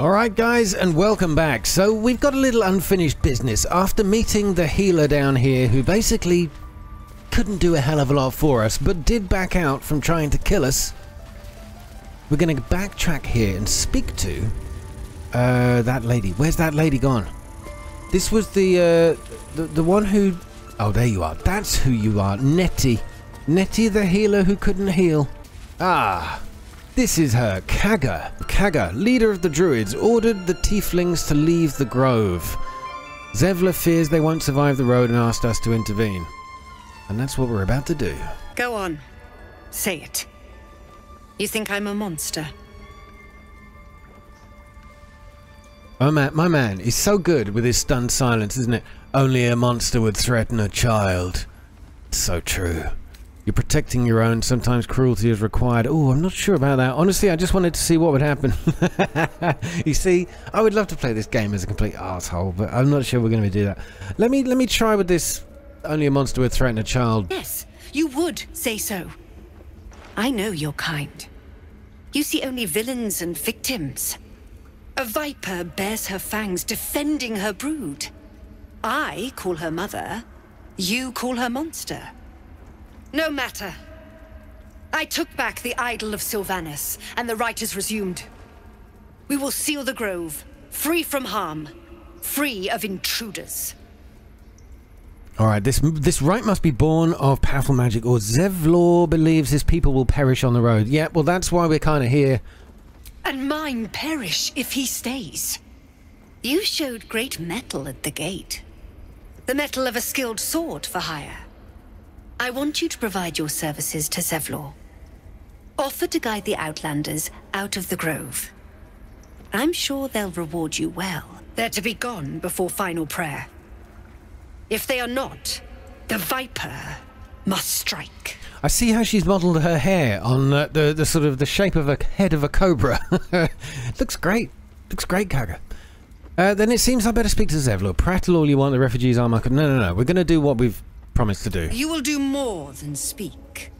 Alright guys, and welcome back. So we've got a little unfinished business. After meeting the healer down here, who basically couldn't do a hell of a lot for us, but did back out from trying to kill us, we're going to backtrack here and speak to uh, that lady. Where's that lady gone? This was the, uh, the, the one who... Oh, there you are. That's who you are. Nettie. Nettie the healer who couldn't heal. Ah, this is her, Kagha. Kagha, leader of the druids, ordered the tieflings to leave the grove. Zevlor fears they won't survive the road and asked us to intervene. And that's what we're about to do. Go on. Say it. You think I'm a monster? Oh man, my man he's so good with his stunned silence, isn't it? Only a monster would threaten a child. So true. You're protecting your own. Sometimes cruelty is required. Oh, I'm not sure about that. Honestly, I just wanted to see what would happen. you see, I would love to play this game as a complete asshole, but I'm not sure we're going to do that. Let me let me try with this. Only a monster would threaten a child. Yes, you would say so. I know your kind. You see only villains and victims. A viper bears her fangs defending her brood. I call her mother. You call her monster. No matter. I took back the idol of Silvanus, and the rite is resumed. We will seal the grove, free from harm, free of intruders. All right, this this rite must be born of powerful magic, or Zevlor believes his people will perish on the road. Yeah, well, that's why we're kind of here. And mine perish if he stays. You showed great mettle at the gate. The mettle of a skilled sword for hire. I want you to provide your services to Zevlor. Offer to guide the Outlanders out of the Grove. I'm sure they'll reward you well. They're to be gone before final prayer. If they are not, the Viper must strike. I see how she's modelled her hair on uh, the the sort of the shape of a head of a cobra. Looks great. Looks great, Kagha. Uh, then it seems I better speak to Zevlor. Prattle all you want. The refugees are my. No, no, no. We're going to do what we've promised to do. You will do more than speak.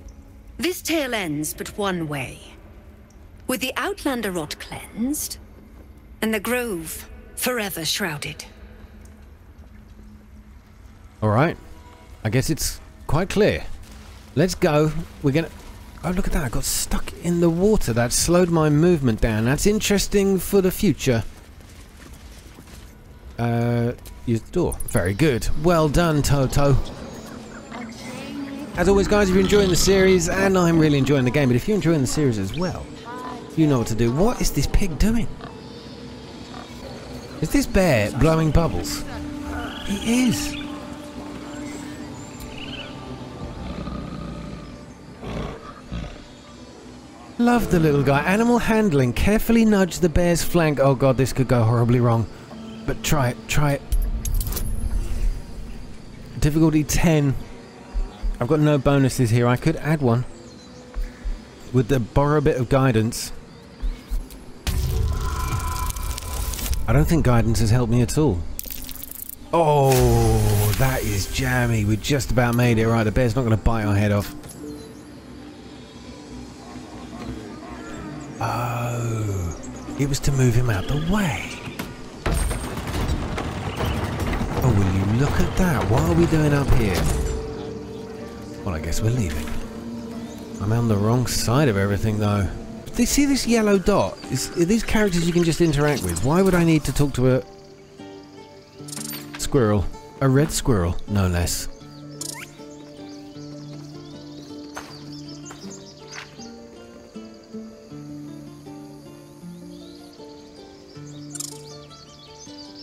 This tale ends but one way. With the Outlander rot cleansed, and the Grove forever shrouded. Alright. I guess it's quite clear. Let's go. We're gonna... Oh, look at that. I got stuck in the water. That slowed my movement down. That's interesting for the future. Uh, use the door. Very good. Well done, Toto. As always, guys, if you're enjoying the series, and I'm really enjoying the game, but if you're enjoying the series as well, you know what to do. What is this pig doing? Is this bear blowing bubbles? He is. Love the little guy. Animal handling. Carefully nudge the bear's flank. Oh god, this could go horribly wrong. But try it, try it. Difficulty 10. I've got no bonuses here. I could add one. With the borrow a bit of guidance. I don't think guidance has helped me at all. Oh, that is jammy. We just about made it. Right, the bear's not going to bite our head off. Oh, it was to move him out the way. Oh, will you look at that? What are we doing up here? Well, I guess we're leaving. I'm on the wrong side of everything, though. Do you see this yellow dot? Is, are these characters you can just interact with? Why would I need to talk to a... Squirrel. A red squirrel, no less.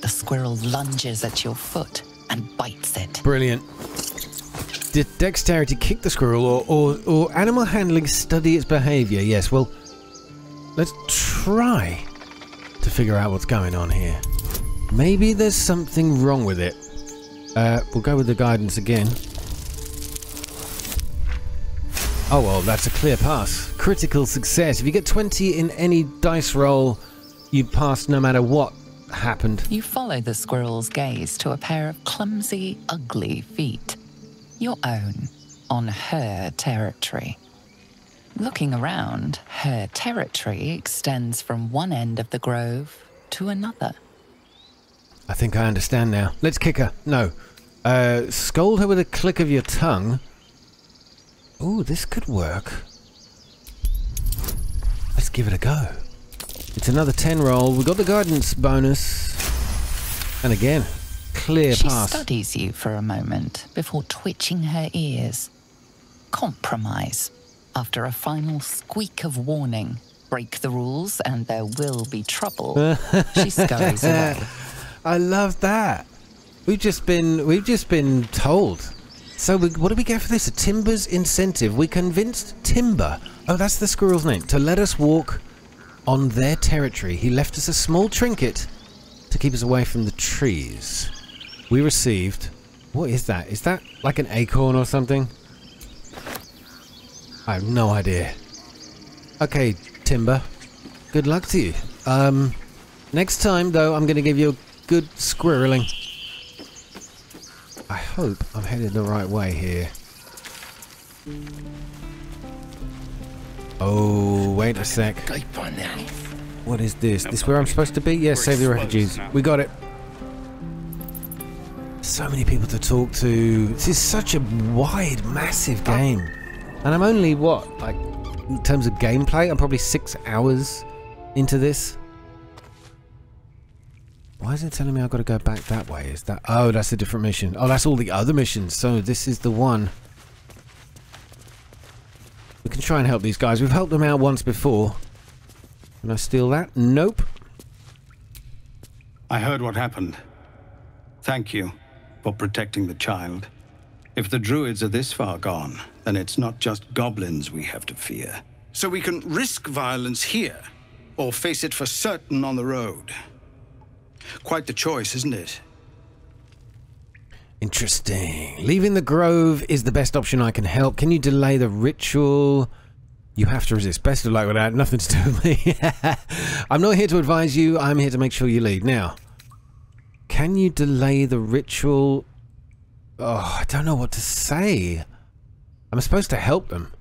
The squirrel lunges at your foot and bites it. Brilliant. Did dexterity kick the squirrel or, or, or animal handling study its behaviour? Yes, well, let's try to figure out what's going on here. Maybe there's something wrong with it. Uh, we'll go with the guidance again. Oh well, that's a clear pass. Critical success. If you get 20 in any dice roll, you pass no matter what happened. You follow the squirrel's gaze to a pair of clumsy, ugly feet. Your own, on her territory. Looking around, her territory extends from one end of the grove to another. I think I understand now. Let's kick her. No. Uh, scold her with a click of your tongue. Ooh, this could work. Let's give it a go. It's another 10 roll. We got the guidance bonus. And again, clear she pass. studies you for a moment before twitching her ears. Compromise. After a final squeak of warning, break the rules and there will be trouble. she scurries away. I love that. We've just been we've just been told. So we, what do we get for this? A Timber's incentive. We convinced Timber. Oh, that's the squirrel's name. To let us walk on their territory. He left us a small trinket to keep us away from the trees. We received. What is that? Is that like an acorn or something? I have no idea. Okay, Timber. Good luck to you. Um, next time though, I'm going to give you a good squirreling. I hope I'm headed the right way here. Oh, wait a sec. What is this? This where I'm supposed to be? Yes, save the refugees. We got it. So many people to talk to. This is such a wide, massive game. And I'm only, what, like, in terms of gameplay, I'm probably six hours into this. Why is it telling me I've got to go back that way? Is that... Oh, that's a different mission. Oh, that's all the other missions. So this is the one. We can try and help these guys. We've helped them out once before. Can I steal that? Nope. I heard what happened. Thank you for protecting the child. If the druids are this far gone, then it's not just goblins we have to fear. So we can risk violence here, or face it for certain on the road. Quite the choice, isn't it? Interesting. Leaving the grove is the best option I can help. Can you delay the ritual? You have to resist. Best of luck with that. Nothing to do with me. I'm not here to advise you. I'm here to make sure you leave. Now, can you delay the ritual? Oh, I don't know what to say. I'm supposed to help them.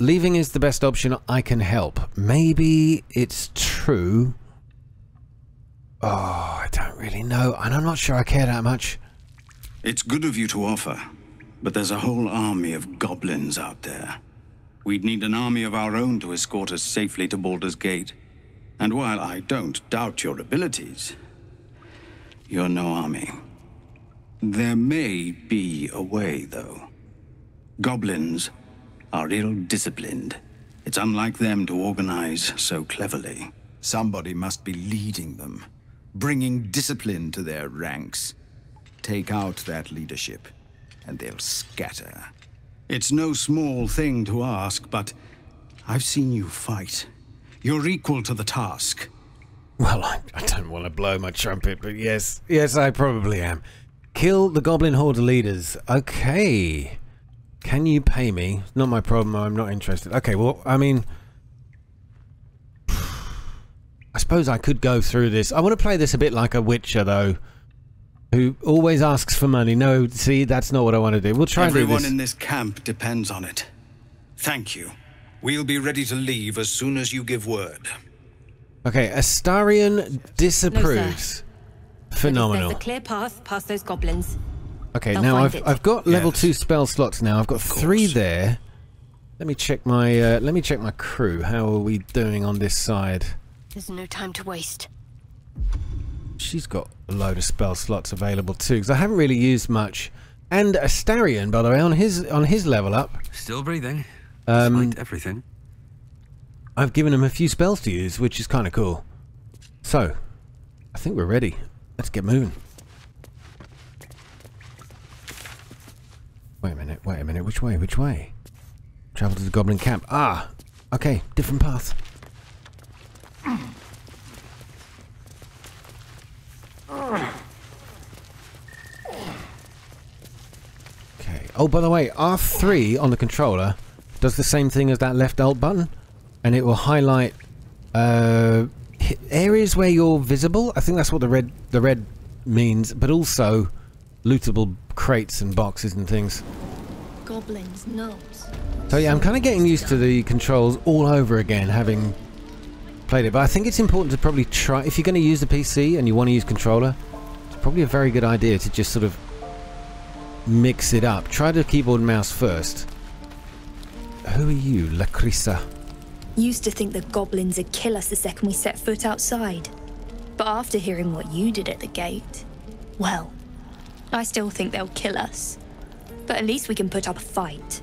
Leaving is the best option I can help. Maybe it's true. Oh, I don't really know. And I'm not sure I care that much. It's good of you to offer, but there's a whole army of goblins out there. We'd need an army of our own to escort us safely to Baldur's Gate. And while I don't doubt your abilities, you're no army. There may be a way, though. Goblins are ill-disciplined. It's unlike them to organize so cleverly. Somebody must be leading them, bringing discipline to their ranks. Take out that leadership, and they'll scatter. It's no small thing to ask, but I've seen you fight. You're equal to the task. Well, I, I don't want to blow my trumpet, but yes, yes, I probably am. Kill the Goblin Horde leaders. Okay. Can you pay me? Not my problem. I'm not interested. Okay, well, I mean... I suppose I could go through this. I want to play this a bit like a Witcher, though. Who always asks for money. No, see, that's not what I want to do. We'll try Everyone this. in this camp depends on it. Thank you. We'll be ready to leave as soon as you give word. Okay, Astarion disapproves. Phenomenal. There's a clear path past those goblins. Okay, They'll now I've it. I've got level Yes. two spell slots now. I've got three there. Let me check my uh, let me check my crew. How are we doing on this side? There's no time to waste. She's got a load of spell slots available too, because I haven't really used much. And Astarion, by the way, on his on his level up, Still breathing. Um, everything. I've given him a few spells to use, which is kind of cool. So, I think we're ready. Let's get moving. Wait a minute, wait a minute. Which way? Which way? Travel to the goblin camp. Ah! Okay, different path. Okay. Oh, by the way, R3 on the controller does the same thing as that left alt button, and it will highlight uh, areas where you're visible. I think that's what the red the red means, but also lootable crates and boxes and things. Goblins, gnomes. So yeah, I'm kind of getting used to the controls all over again, having played it, but I think it's important to probably try if you're going to use the PC and you want to use controller. It's probably a very good idea to just sort of mix it up. Try the keyboard and mouse first. Who are you, Lakrissa? Used to think the goblins would kill us the second we set foot outside. But after hearing what you did at the gate, well, I still think they'll kill us. But at least we can put up a fight.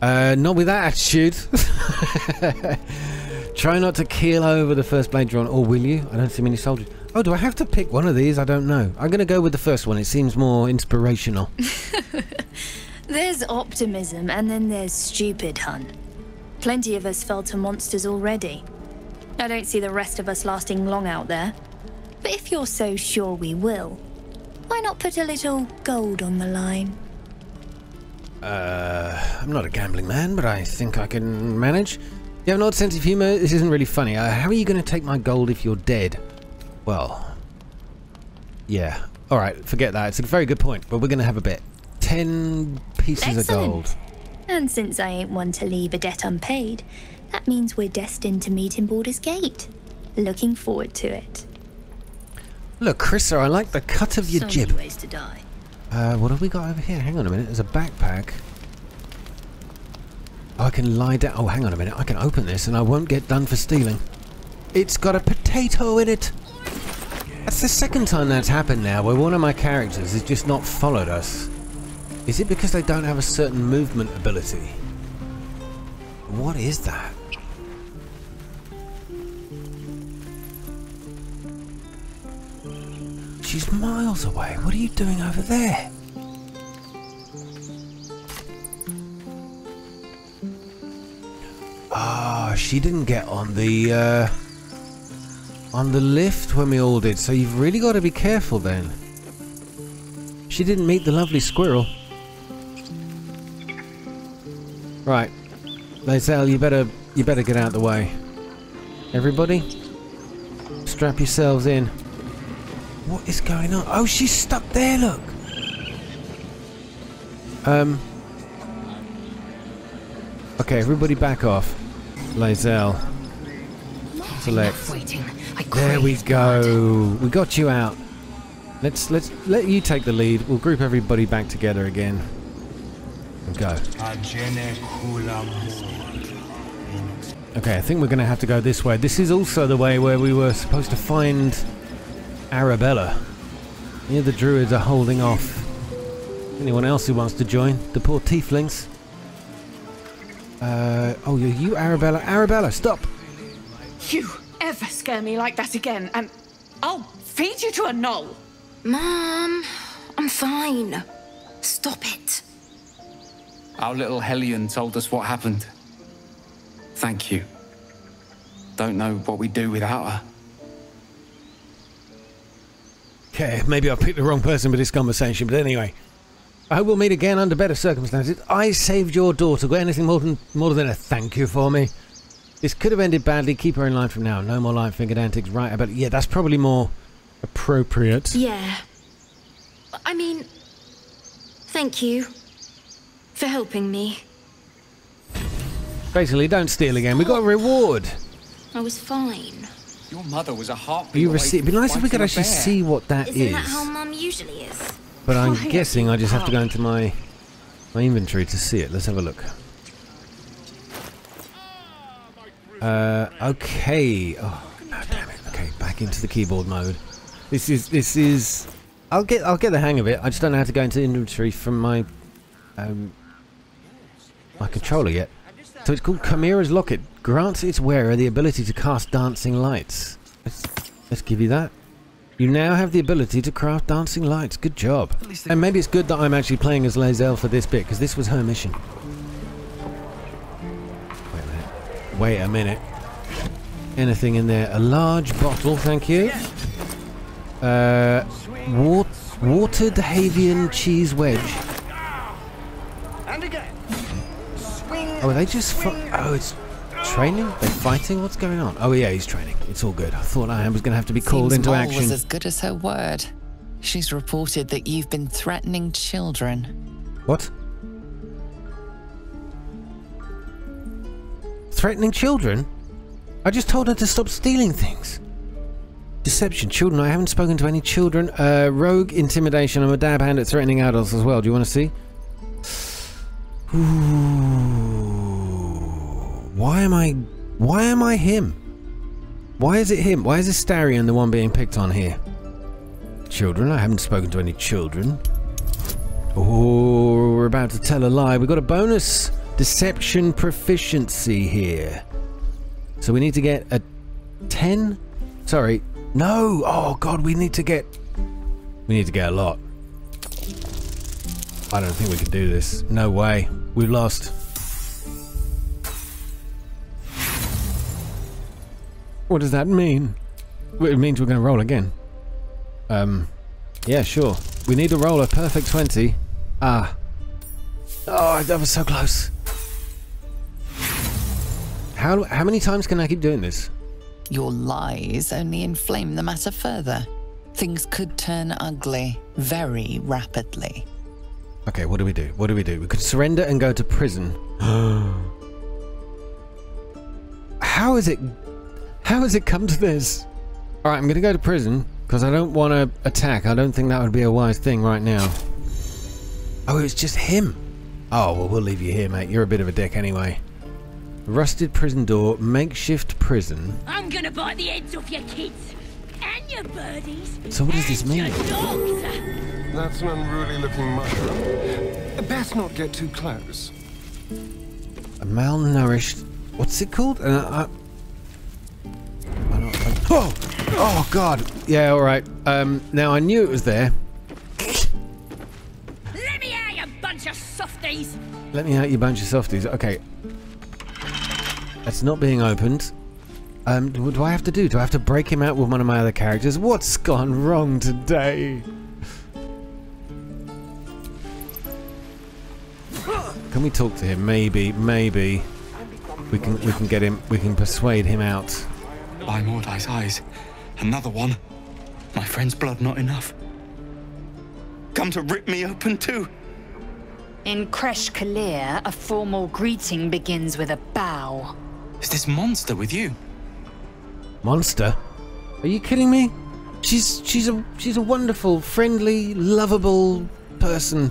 Uh, not with that attitude. Try not to keel over the first blade drawn, or will you? I don't see many soldiers. Oh, do I have to pick one of these? I don't know. I'm going to go with the first one. It seems more inspirational. There's optimism, and then there's stupid, hun. Plenty of us fell to monsters already. I don't see the rest of us lasting long out there. But if you're so sure we will, why not put a little gold on the line? Uh, I'm not a gambling man, but I think I can manage. You have an odd sense of humour. This isn't really funny. Uh, how are you going to take my gold if you're dead? Well, yeah. All right, forget that. It's a very good point, but we're going to have a bet. Ten pieces Excellent. of gold. And since I ain't one to leave a debt unpaid, that means we're destined to meet in Baldur's Gate. Looking forward to it. Look, Chrissa, I like the cut of your so jib. many ways to die. Uh, what have we got over here? Hang on a minute. There's a backpack. I can lie down. Oh, hang on a minute. I can open this and I won't get done for stealing. It's got a potato in it. That's the second time that's happened now where one of my characters has just not followed us. Is it because they don't have a certain movement ability? What is that? She's miles away. What are you doing over there? Ah, she didn't get on the uh, on the lift when we all did. So you've really got to be careful then. She didn't meet the lovely squirrel. Right, Lae'zel, you better you better get out the way. Everybody, strap yourselves in. What is going on? Oh, she's stuck there. Look. Um. Okay, everybody back off. Lae'zel. Select. There we go. We got you out. Let's let's let you take the lead. We'll group everybody back together again. And go. Okay, I think we're going to have to go this way. This is also the way where we were supposed to find Arabella. Here the druids are holding off. Anyone else who wants to join? The poor tieflings. Uh, oh, you're you, Arabella. Arabella, stop! You ever scare me like that again, and I'll feed you to a gnoll. Mom, I'm fine. Stop it. Our little Hellion told us what happened. Thank you. Don't know what we'd do without her. Okay, maybe I've picked the wrong person for this conversation, but anyway. I hope we'll meet again under better circumstances. I saved your daughter. Got anything more than more than a thank you for me? This could have ended badly. Keep her in line from now. No more light fingered antics. Right about yeah, that's probably more appropriate. Yeah. I mean, thank you for helping me. Basically, don't steal again. We got a reward. I was fine. Your mother was a heartbeat You away receive. It'd be nice if we could actually bear. see what that Isn't is. that how Mum usually is? But I'm Quiet guessing I just have to go into my my inventory to see it. Let's have a look. Uh, okay. Oh, no, damn it. Okay, back into the keyboard mode. This is this is. I'll get I'll get the hang of it. I just don't know how to go into inventory from my um my controller yet. So it's called Chimera's Locket. Grants its wearer the ability to cast dancing lights. Let's, let's give you that. You now have the ability to craft dancing lights. Good job. And maybe it's good that I'm actually playing as Lae'zel for this bit, because this was her mission. Wait a minute. Wait a minute. Anything in there? A large bottle, thank you. Uh, wat- watered Havian cheese wedge. Oh, are they just... Oh, it's training? They're fighting? What's going on? Oh, yeah, he's training. It's all good. I thought I was going to have to be called Seems into Mol action. was as good as her word. She's reported that you've been threatening children. What? Threatening children? I just told her to stop stealing things. Deception, children. I haven't spoken to any children. Uh, rogue, intimidation. I'm a dab hand at threatening adults as well. Do you want to see? Ooh. Why am I... Why am I him? Why is it him? Why is Astarion the one being picked on here? Children. I haven't spoken to any children. Oh, we're about to tell a lie. We've got a bonus deception proficiency here. So we need to get a 10? Sorry, no! Oh god, we need to get... We need to get a lot. I don't think we can do this. No way. We've lost. What does that mean? It means we're going to roll again. Um, yeah, sure. We need to roll a perfect 20. Ah. Oh, that was so close. How, how many times can I keep doing this? Your lies only inflame the matter further. Things could turn ugly very rapidly. Okay, what do we do? What do we do? We could surrender and go to prison. how is it... How has it come to this? Alright, I'm going to go to prison because I don't want to attack. I don't think that would be a wise thing right now. Oh, it's just him. Oh, well, we'll leave you here, mate. You're a bit of a dick anyway. Rusted prison door, makeshift prison. I'm gonna bite the heads off your kids. So what does this mean? That's an unruly looking mushroom. Best not get too close. A malnourished. What's it called? Uh, uh, oh, oh God! Yeah, all right. Um, now I knew it was there. Let me out, you bunch of softies! Let me out, you bunch of softies. Okay, That's not being opened. Um, what do I have to do? Do I have to break him out with one of my other characters? What's gone wrong today? Can we talk to him? Maybe, maybe. We can we can get him we can persuade him out. By Mordai's eyes. Another one. My friend's blood not enough. Come to rip me open too. In Creche K'liir, a formal greeting begins with a bow. Is this monster with you? Monster? Are you kidding me? She's she's a she's a wonderful, friendly, lovable person.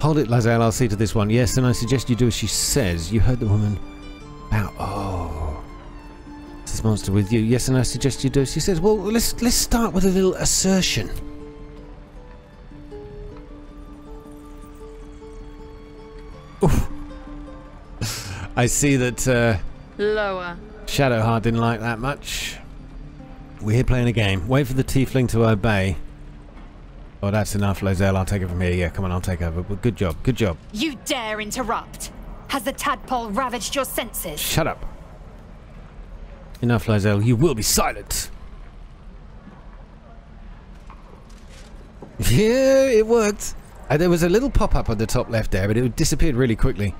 Hold it, Lae'zel. I'll see to this one. Yes, and I suggest you do as she says. You heard the woman bow. Oh, this monster with you? Yes, and I suggest you do as she says. Well, let's let's start with a little assertion. Oof. I see that uh, Lower. Shadowheart didn't like that much. We're here playing a game. Wait for the tiefling to obey. Oh, that's enough, Lae'zel. I'll take it from here. Yeah, come on, I'll take over. But good job, good job. You dare interrupt? Has the tadpole ravaged your senses? Shut up. Enough, Lae'zel. You will be silent. Yeah, it worked. Uh, there was a little pop-up at the top left there, but it disappeared really quickly.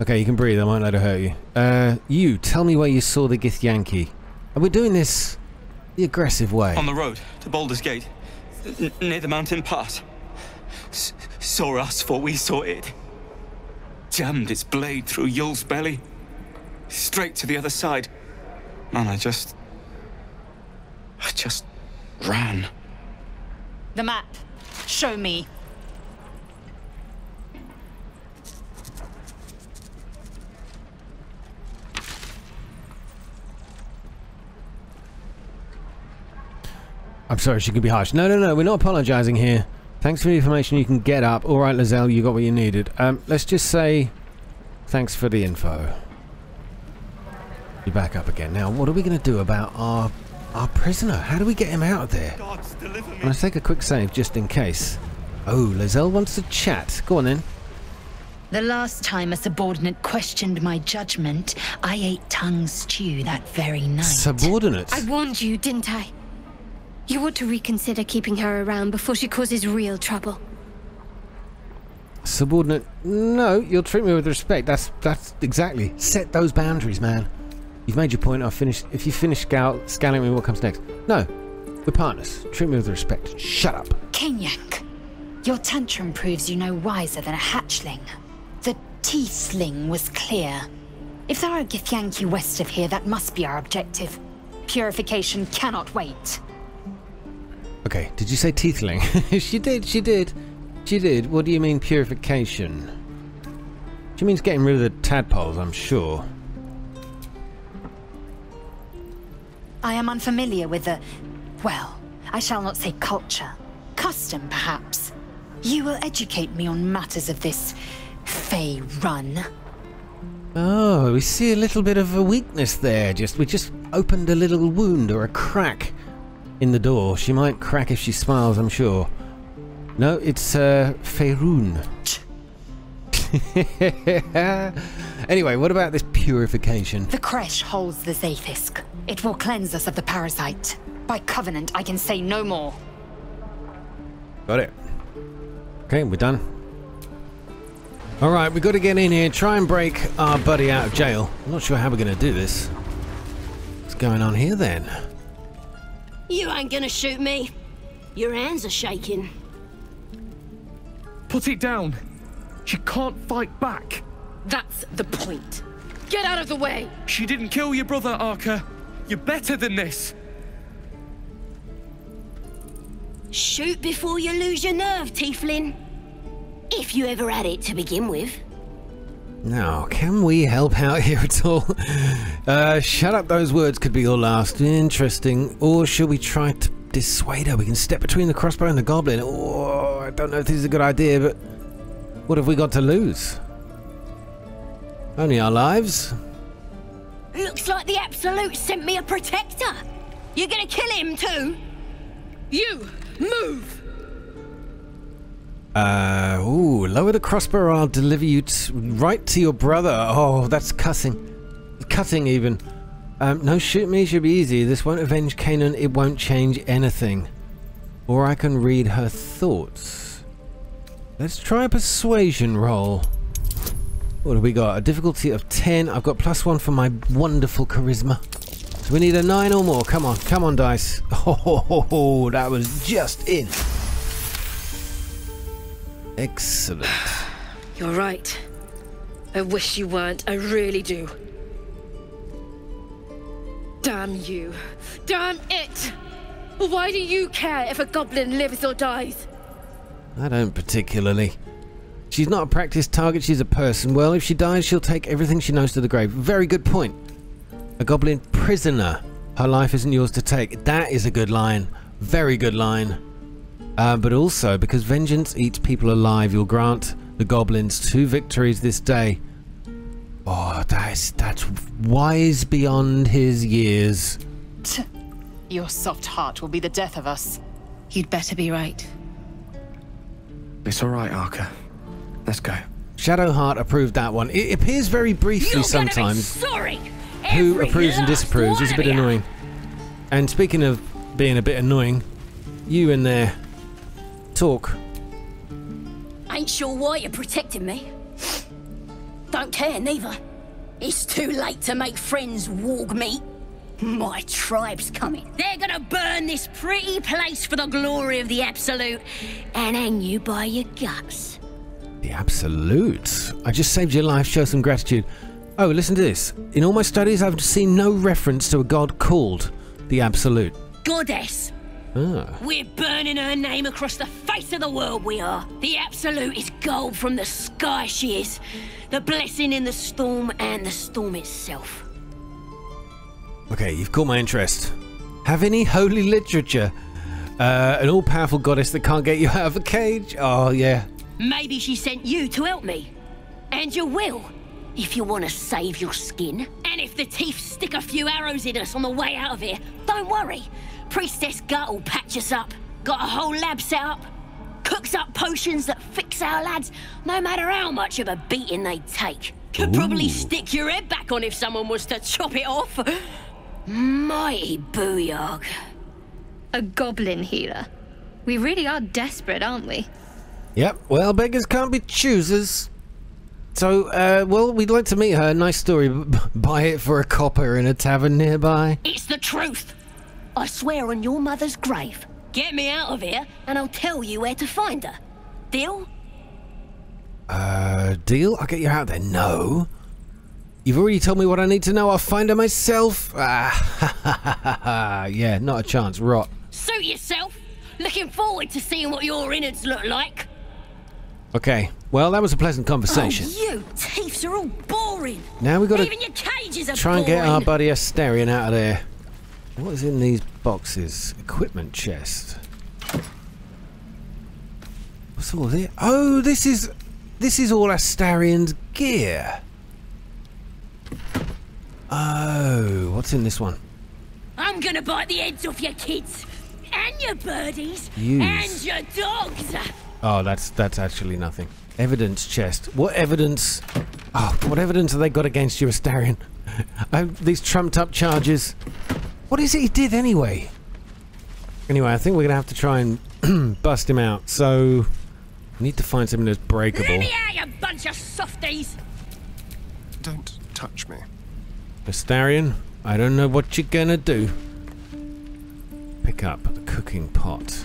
Okay, you can breathe. I won't let her hurt you. Uh, you, tell me where you saw the Githyanki. And we're doing this the aggressive way. On the road to Baldur's Gate, N near the mountain pass. S saw us, for we saw it. Jammed its blade through Yul's belly. Straight to the other side. And I just... I just ran. The map. Show me. I'm sorry, she could be harsh. No, no, no, we're not apologising here. Thanks for the information. You can get up. All right, Lae'zel, you got what you needed. Um, let's just say thanks for the info. You're back up again. Now, what are we going to do about our our prisoner? How do we get him out of there? Gods, deliver me. I'm going to take a quick save just in case. Oh, Lae'zel wants to chat. Go on then. The last time a subordinate questioned my judgment, I ate tongue stew that very night. Subordinate? I warned you, didn't I? You ought to reconsider keeping her around before she causes real trouble. Subordinate? No, you'll treat me with respect. That's that's exactly. Set those boundaries, man. You've made your point. I've finished. If you finish scout, scanning me, what comes next? No, we're partners. Treat me with respect. Shut up. Kenyak, your tantrum proves you no wiser than a hatchling. The tiefling was clear. If there are Githyanki west of here, that must be our objective. Purification cannot wait. Okay, did you say teethling? she did, she did. She did. What do you mean purification? She means getting rid of the tadpoles, I'm sure. I am unfamiliar with the... well, I shall not say culture. Custom, perhaps. You will educate me on matters of this... Fey run. Oh, we see a little bit of a weakness there. Just We just opened a little wound or a crack in the door. She might crack if she smiles, I'm sure. No, it's uh, Faerun. anyway, what about this purification? The creche holds the Zaith'isk. It will cleanse us of the parasite. By covenant, I can say no more. Got it. Okay, we're done. Alright, we've got to get in here, try and break our buddy out of jail. I'm not sure how we're going to do this. What's going on here then? You ain't gonna shoot me. Your hands are shaking. Put it down. She can't fight back. That's the point. Get out of the way! She didn't kill your brother, Arca. You're better than this. Shoot before you lose your nerve, Tiefling. If you ever had it to begin with. Now, can we help out here at all? Uh, shut up, those words could be your last. Interesting. Or should we try to dissuade her? We can step between the crossbow and the goblin. Oh, I don't know if this is a good idea, but what have we got to lose? Only our lives. Looks like the Absolute sent me a protector. You're gonna kill him too? You, move! Uh, ooh, lower the crossbow I'll deliver you right to your brother. Oh, that's cussing. Cutting even. Um, no, shoot me should be easy. This won't avenge Canaan, it won't change anything. Or I can read her thoughts. Let's try a persuasion roll. What have we got? A difficulty of 10. I've got plus 1 for my wonderful charisma. So we need a 9 or more. Come on, come on, dice. Oh, that was just in. Excellent. You're right. I wish you weren't. I really do. Damn you. Damn it! Why do you care if a goblin lives or dies? I don't particularly. She's not a practice target, she's a person. Well, if she dies, she'll take everything she knows to the grave. Very good point. A goblin prisoner. Her life isn't yours to take. That is a good line. Very good line. Uh, but also, because vengeance eats people alive, you'll grant the goblins two victories this day. Oh, that's, that's wise beyond his years. Your soft heart will be the death of us. You'd better be right. It's alright, Arca. Let's go. Shadowheart approved that one. It appears very briefly You're sometimes. sorry. Who approves and disapproves is a bit annoying. And speaking of being a bit annoying, you in there, talk. Ain't sure why you're protecting me. Don't care neither. It's too late to make friends, warg meat. My tribe's coming. They're gonna burn this pretty place for the glory of the Absolute and hang you by your guts. The absolute. I just saved your life. Show some gratitude. Oh, listen to this. In all my studies, I've seen no reference to a god called the absolute. Goddess, Ah. we're burning her name across the face of the world, we are. The Absolute is gold from the sky, she is. The blessing in the storm and the storm itself. Okay, you've caught my interest. Have any holy literature? Uh, an all-powerful goddess that can't get you out of a cage? Oh, yeah. Maybe she sent you to help me. And you will, if you want to save your skin. And if the teeth stick a few arrows in us on the way out of here, don't worry. Priestess Gut will patch us up. Got a whole lab set up. Cooks up potions that fix our lads, no matter how much of a beating they take. Could probably stick your head back on if someone was to chop it off. Mighty booyog. A goblin healer. We really are desperate, aren't we? Yep, well, beggars can't be choosers. So, uh, well, we'd like to meet her. Nice story. b- Buy it for a copper in a tavern nearby. It's the truth. I swear on your mother's grave. Get me out of here, and I'll tell you where to find her. Deal? Uh, deal? I'll get you out there. No. You've already told me what I need to know. I'll find her myself. Ah, yeah, not a chance. Rot. Suit yourself. Looking forward to seeing what your innards look like. Okay. Well, that was a pleasant conversation. Oh, you thieves are all boring. Now we've got to your cages try and get our buddy Astarion out of there. What is in these boxes? Equipment chest. What's all this? Oh, this is this is all Astarion's gear. Oh, what's in this one? I'm gonna bite the heads off your kids and your birdies Use. and your dogs. Oh, that's that's actually nothing. Evidence chest. What evidence? Oh, what evidence have they got against you, Astarion? oh, these trumped up charges. What is it he did anyway? Anyway, I think we're gonna have to try and bust him out. So, we need to find something that's breakable. Let me out, you bunch of softies. Don't touch me. Astarion, I don't know what you're gonna do. Pick up the cooking pot.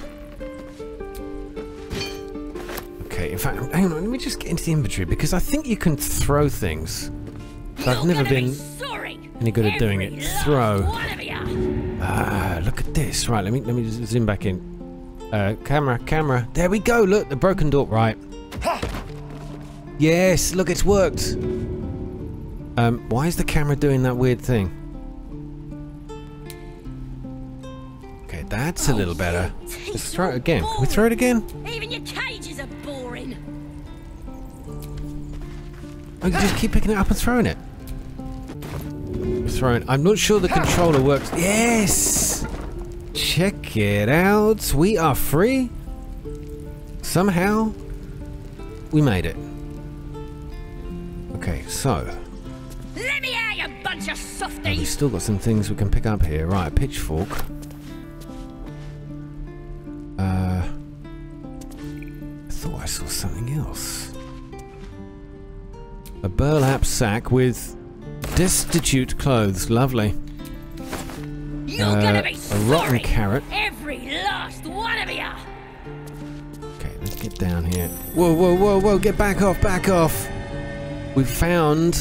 Okay, in fact, hang on, let me just get into the inventory because I think you can throw things. I've never been any good at doing it. Throw. Ah, look at this. Right, let me let me zoom back in. Uh, camera, camera. There we go. Look, the broken door. Right. Yes, look, it's worked. Um, why is the camera doing that weird thing? Okay, that's a little better. Let's throw it again. Can we throw it again? Even your cages are boring. Oh, you just keep picking it up and throwing it. Throwing. I'm not sure the controller works. Yes! Check it out. We are free. Somehow, we made it. Okay, so Let me out, you bunch of softies. we've still got some things we can pick up here. Right, a pitchfork. Uh, I thought I saw something else. A burlap sack with destitute clothes. Lovely. You're Uh, gonna be a rotten carrot. Every last one of you. Okay, let's get down here. Whoa, whoa, whoa, whoa, get back off, back off! We found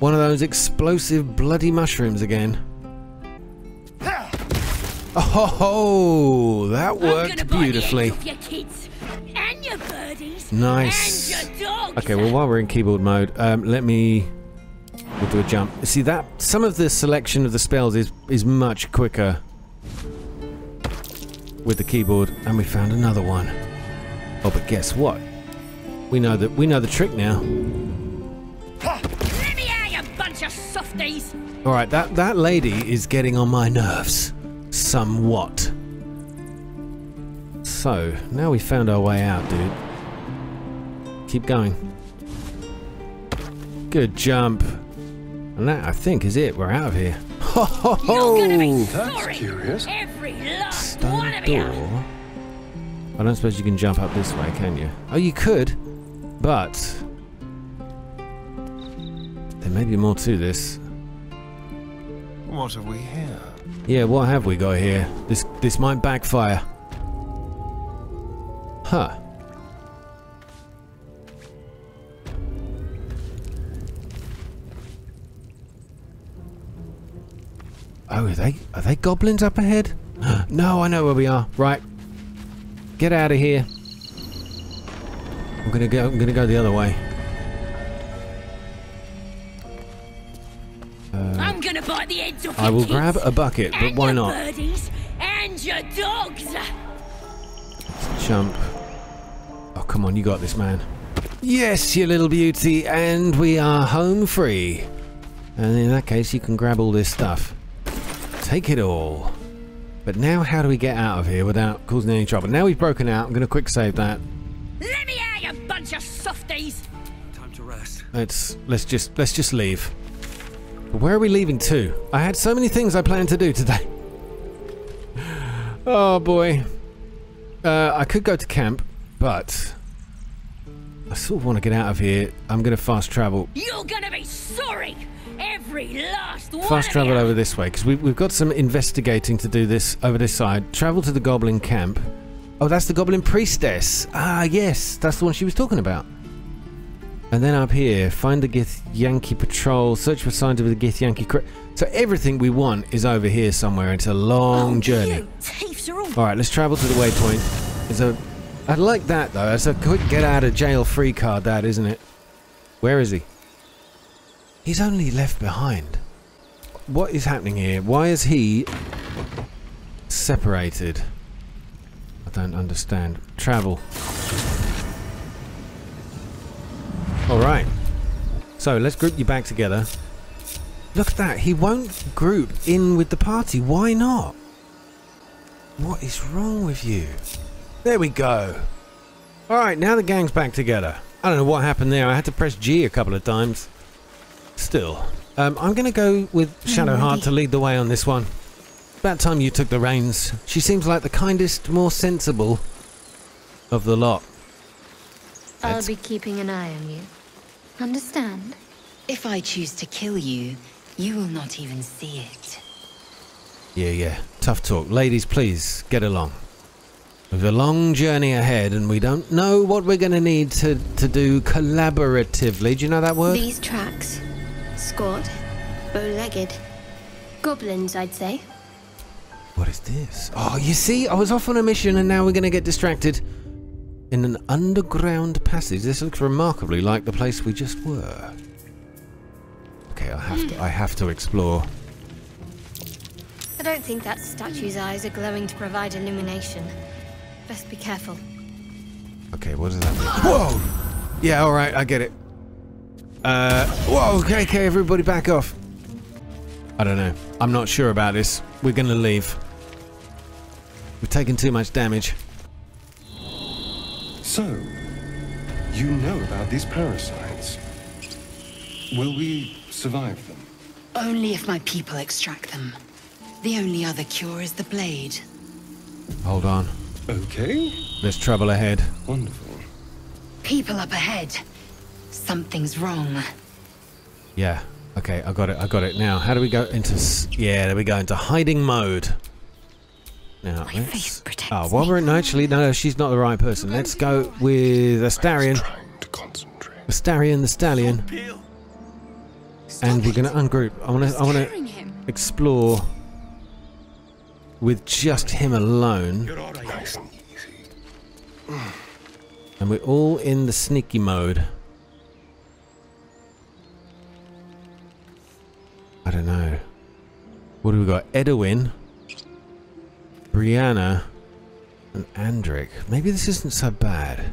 one of those explosive bloody mushrooms again. Oh, that worked beautifully. heads off your kids and your birdies Nice. and your dogs. Okay, well, while we're in keyboard mode, um, let me. We'll do a jump. See that some of the selection of the spells is is much quicker with the keyboard, and we found another one. Oh, but guess what? We know that we know the trick now. Let me out, you bunch of softies. All right, that that lady is getting on my nerves, somewhat. So now we found our way out, dude. Keep going. Good jump. And that, I think, is it. We're out of here. Ho ho ho! That's curious. Every Stone one of you. door. I don't suppose you can jump up this way, can you? Oh, you could, but there may be more to this. What have we here? Yeah, what have we got here? This this might backfire. Huh. Oh, are they are they goblins up ahead? no, I know where we are. Right. Get out of here. I'm gonna go I'm gonna go the other way. Uh, I'm gonna bite the heads off I will kids grab a bucket, but and why your not? birdies and your dogs. Jump. Oh, come on, you got this, man. Yes, you little beauty, and we are home free. And in that case, you can grab all this stuff. Take it all. But now, how do we get out of here without causing any trouble? Now we've broken out. I'm going to quick save that. Let me out, you bunch of softies. Time to rest. Let's let's just let's just leave. But where are we leaving to? I had so many things I planned to do today. Oh boy. Uh, I could go to camp, but I sort of want to get out of here. I'm going to fast travel. You're gonna be sorry. Every last one Fast travel over this way because we, we've got some investigating to do this over this side. Travel to the goblin camp. Oh, that's the goblin priestess. Ah, yes, that's the one she was talking about. And then up here, find the Githyanki patrol, search for signs of the Githyanki. Cra- so everything we want is over here somewhere. It's a long journey. All right, let's travel to the waypoint. There's a. I like that though. That's a quick get out of jail free card, that isn't it? Where is he? He's only left behind. What is happening here? Why is he separated? I don't understand. Travel. Alright. So, let's group you back together. Look at that. He won't group in with the party. Why not? What is wrong with you? There we go. Alright, now the gang's back together. I don't know what happened there. I had to press G a couple of times. Still. Um, I'm going to go with Shadowheart to lead the way on this one. About time you took the reins. She seems like the kindest, more sensible of the lot. I'll be keeping an eye on you. Understand? If I choose to kill you, you will not even see it. Yeah, yeah. Tough talk. Ladies, please, get along. We've a long journey ahead and we don't know what we're going to need to, to do collaboratively. Do you know that word? These tracks. Squat. Bow-legged. Goblins, I'd say. What is this? Oh, you see, I was off on a mission and now we're going to get distracted. In an underground passage. This looks remarkably like the place we just were. Okay, I have to I have to explore. I don't think that statue's eyes are glowing to provide illumination. Best be careful. Okay, what does that mean? Whoa! Yeah, alright, I get it. Uh, whoa, okay, okay, everybody back off. I don't know. I'm not sure about this. We're gonna leave. We've taken too much damage. So, you know about these parasites. Will we survive them? Only if my people extract them. The only other cure is the blade. Hold on. Okay. There's trouble ahead. Wonderful. People up ahead. Something's wrong. Yeah. Okay, I got it. I got it. Now, how do we go into... yeah, there we go. Into hiding mode. Now, My let's... Oh, while we're in... No, actually, no, she's not the right person. Let's go with Astarion. Astarion the Stallion. And we're going to ungroup. I want to I want to explore with just him alone. And we're all in the sneaky mode. I don't know. What do we got? Edwin, Brianna, and Andric. Maybe this isn't so bad.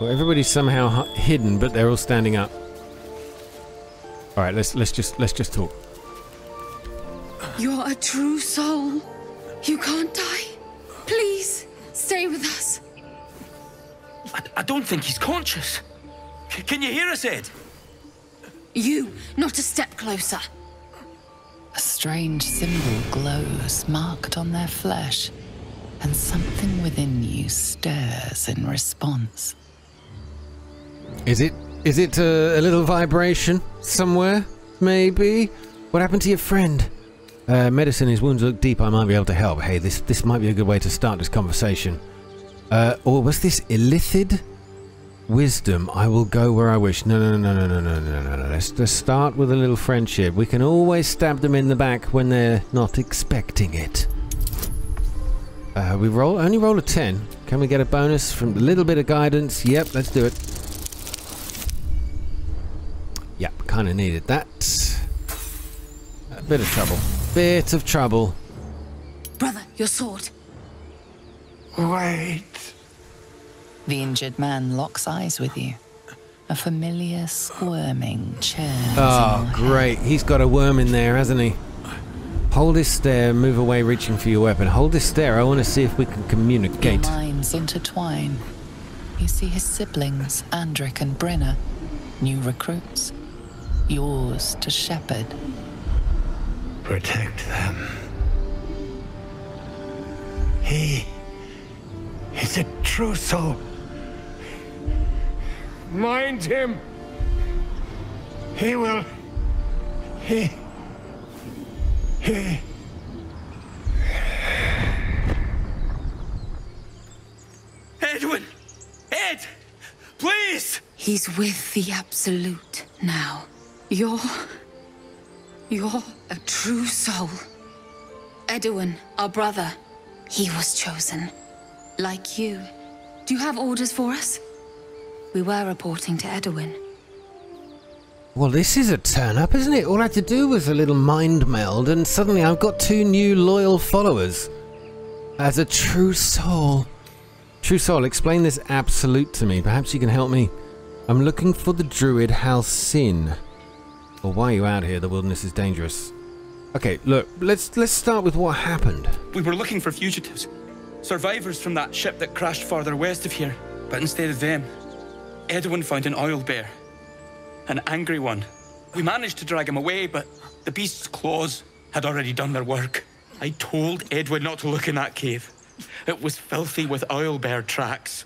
Well, everybody's somehow hidden, but they're all standing up. All right, let's let's just let's just talk. You're a true soul. You can't die. Please, stay with us. I, I don't think he's conscious. C can you hear us, Ed? You, not a step closer. A strange symbol glows, marked on their flesh, and something within you stirs in response. Is it? Is it a, a little vibration somewhere? Maybe. What happened to your friend? Uh, medicine, his wounds look deep. I might be able to help. Hey, this this might be a good way to start this conversation. Uh, or was this illithid? Wisdom, I will go where I wish. No, no, no, no, no, no, no, no, no. Let's just start with a little friendship. We can always stab them in the back when they're not expecting it. Uh, we roll only roll a 10. Can we get a bonus from a little bit of guidance? Yep, let's do it. Yep, kind of needed that. A bit of trouble. Bit of trouble. Brother, your sword. Wait. The injured man locks eyes with you. A familiar squirming churns. Oh, great. He's got a worm in there, hasn't he? Hold this stare, move away, reaching for your weapon. Hold this stare. I want to see if we can communicate. Your minds intertwine. You see his siblings, Andric and Brenna. New recruits. Yours to shepherd. Protect them. He is a true soul. Mind him. He will. He. He. Edwin! Ed! Please! He's with the Absolute now. You're... You're a true soul. Edwin, our brother, he was chosen. Like you. Do you have orders for us? We were reporting to Edwin. Well, this is a turn up, isn't it? All I had to do was a little mind meld, and suddenly I've got two new loyal followers. As a true soul. True soul, explain this absolute to me. Perhaps you can help me. I'm looking for the druid Halsin. Well, why are you out here? The wilderness is dangerous. Okay, look, let's let's start with what happened. We were looking for fugitives. Survivors from that ship that crashed farther west of here. But instead of them, Edwin found an owlbear. An angry one. We managed to drag him away, but the beast's claws had already done their work. I told Edwin not to look in that cave. It was filthy with owlbear tracks.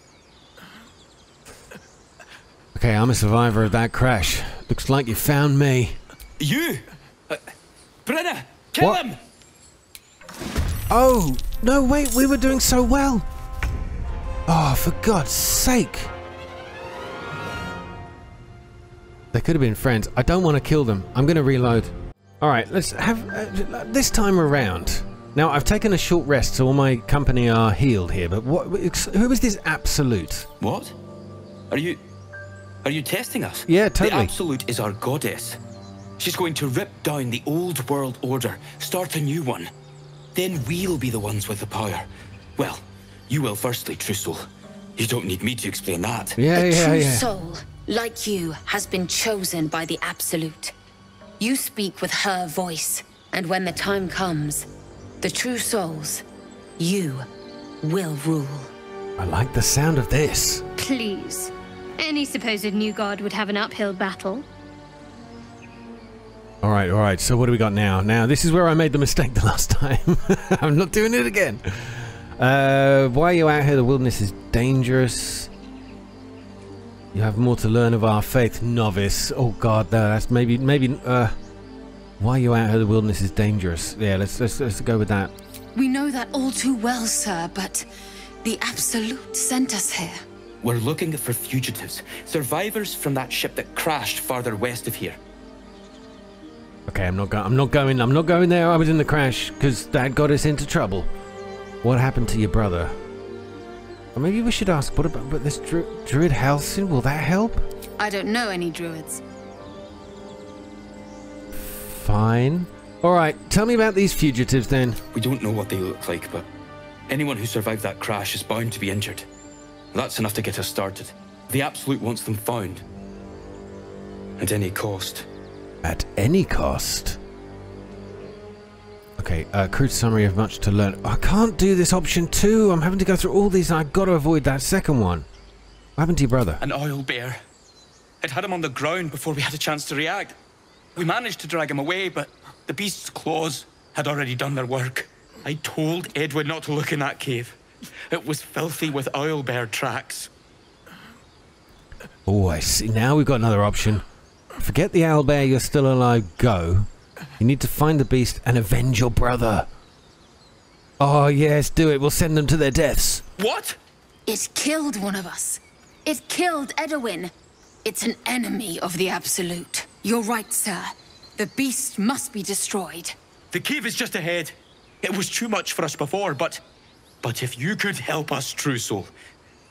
Okay, I'm a survivor of that crash. Looks like you found me. You? Uh, Brenna, kill What? him! Oh, no, wait, we were doing so well. Oh, for God's sake. They could have been friends. I don't want to kill them. I'm going to reload. All right, let's have uh, this time around. Now, I've taken a short rest, so all my company are healed here, but what, who is this absolute? What? Are you... Are you testing us? Yeah, totally. The Absolute is our goddess. She's going to rip down the old world order, start a new one. Then we'll be the ones with the power. Well, you will firstly, True Soul. You don't need me to explain that. Yeah, a true soul, like you, has been chosen by the Absolute. You speak with her voice, and when the time comes, the true souls, you will rule. I like the sound of this. Please. Any supposed new god would have an uphill battle. All right, all right. So what do we got now? Now this is where I made the mistake the last time. I'm not doing it again. Uh, why are you out here? The wilderness is dangerous. You have more to learn of our faith, novice. Oh God, no, that's maybe maybe. Uh, why you out here? The wilderness is dangerous. Yeah, let's let's let's go with that. We know that all too well, sir, but the Absolute sent us here. We're looking for fugitives, survivors from that ship that crashed farther west of here. Okay, I'm not going. I'm not going. I'm not going there. I was in the crash because that got us into trouble. What happened to your brother? Or maybe we should ask. What about but this Dru druid Halsin? Will that help? I don't know any druids. Fine. All right. Tell me about these fugitives then. We don't know what they look like, but anyone who survived that crash is bound to be injured. That's enough to get us started. The Absolute wants them found. At any cost. At any cost. Okay, uh, crude summary of much to learn. I can't do this option two. I'm having to go through all these. and I've got to avoid that second one. What happened to your brother? An owlbear. It had him on the ground before we had a chance to react. We managed to drag him away, but the beast's claws had already done their work. I told Edwin not to look in that cave. It was filthy with owlbear tracks. Oh, I see. Now we've got another option. Forget the owlbear. You're still alive. Go. You need to find the beast and avenge your brother. Oh yes, do it. We'll send them to their deaths. What? It killed one of us. It killed Edwin. It's an enemy of the Absolute. You're right, sir. The beast must be destroyed. The cave is just ahead. It was too much for us before, but... But if you could help us, True Soul,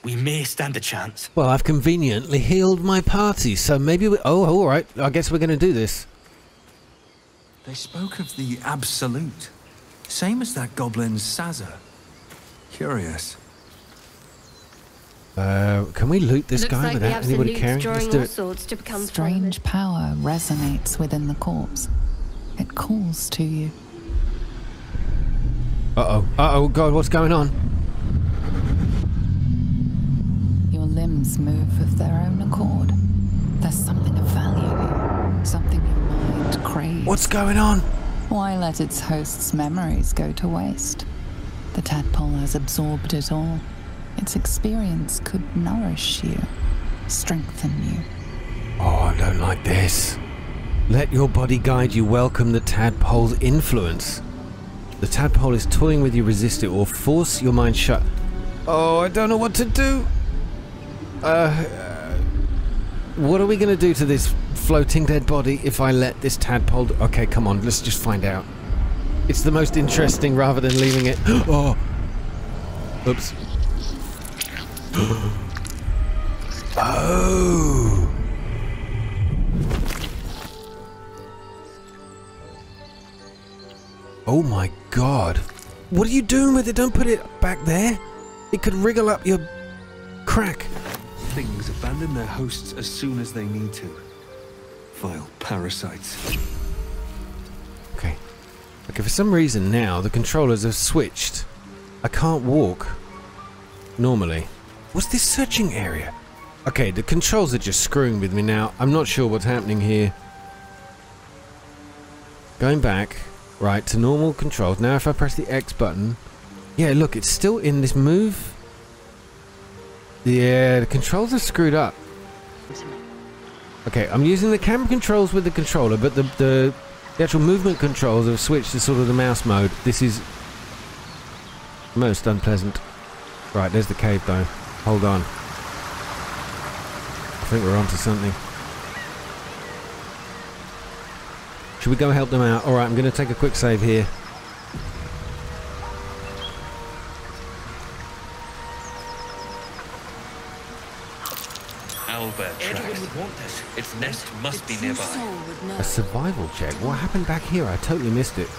we may stand a chance. Well, I've conveniently healed my party, so maybe we. Oh, all right. I guess we're going to do this. They spoke of the Absolute. Same as that goblin Sazza. Curious. Uh, can we loot this Looks guy like the without anybody caring? drawing Let's do all it. sorts to become Strange power resonates within the corpse. It calls to you. Uh oh. Uh oh. God, what's going on? Your limbs move of their own accord. There's something of value here, something your mind craves. What's going on? Why let its host's memories go to waste? The tadpole has absorbed it all. Its experience could nourish you, strengthen you. Oh, I don't like this. Let your body guide you. Welcome the tadpole's influence. The tadpole is toying with you. Resist it or force your mind shut. Oh, I don't know what to do. Uh, what are we going to do to this floating dead body if I let this tadpole... Okay, come on, let's just find out. It's the most interesting rather than leaving it... Oh! Oops. oh! Oh my god. What are you doing with it? Don't put it back there. It could wriggle up your crack. Things abandon their hosts as soon as they need to. Vile parasites. Okay. Okay, for some reason now the controllers have switched. I can't walk. Normally. What's this searching area? Okay, the controls are just screwing with me now. I'm not sure what's happening here. Going back. Right, to normal controls. Now if I press the X button... Yeah, look, it's still in this move. Yeah, the controls are screwed up. Okay, I'm using the camera controls with the controller, but the, the, the actual movement controls have switched to sort of the mouse mode. This is most unpleasant. Right, there's the cave though. Hold on. I think we're onto something. Should we go help them out? Alright, I'm going to take a quick save here. Must be nearby. A survival check? What happened back here? I totally missed it.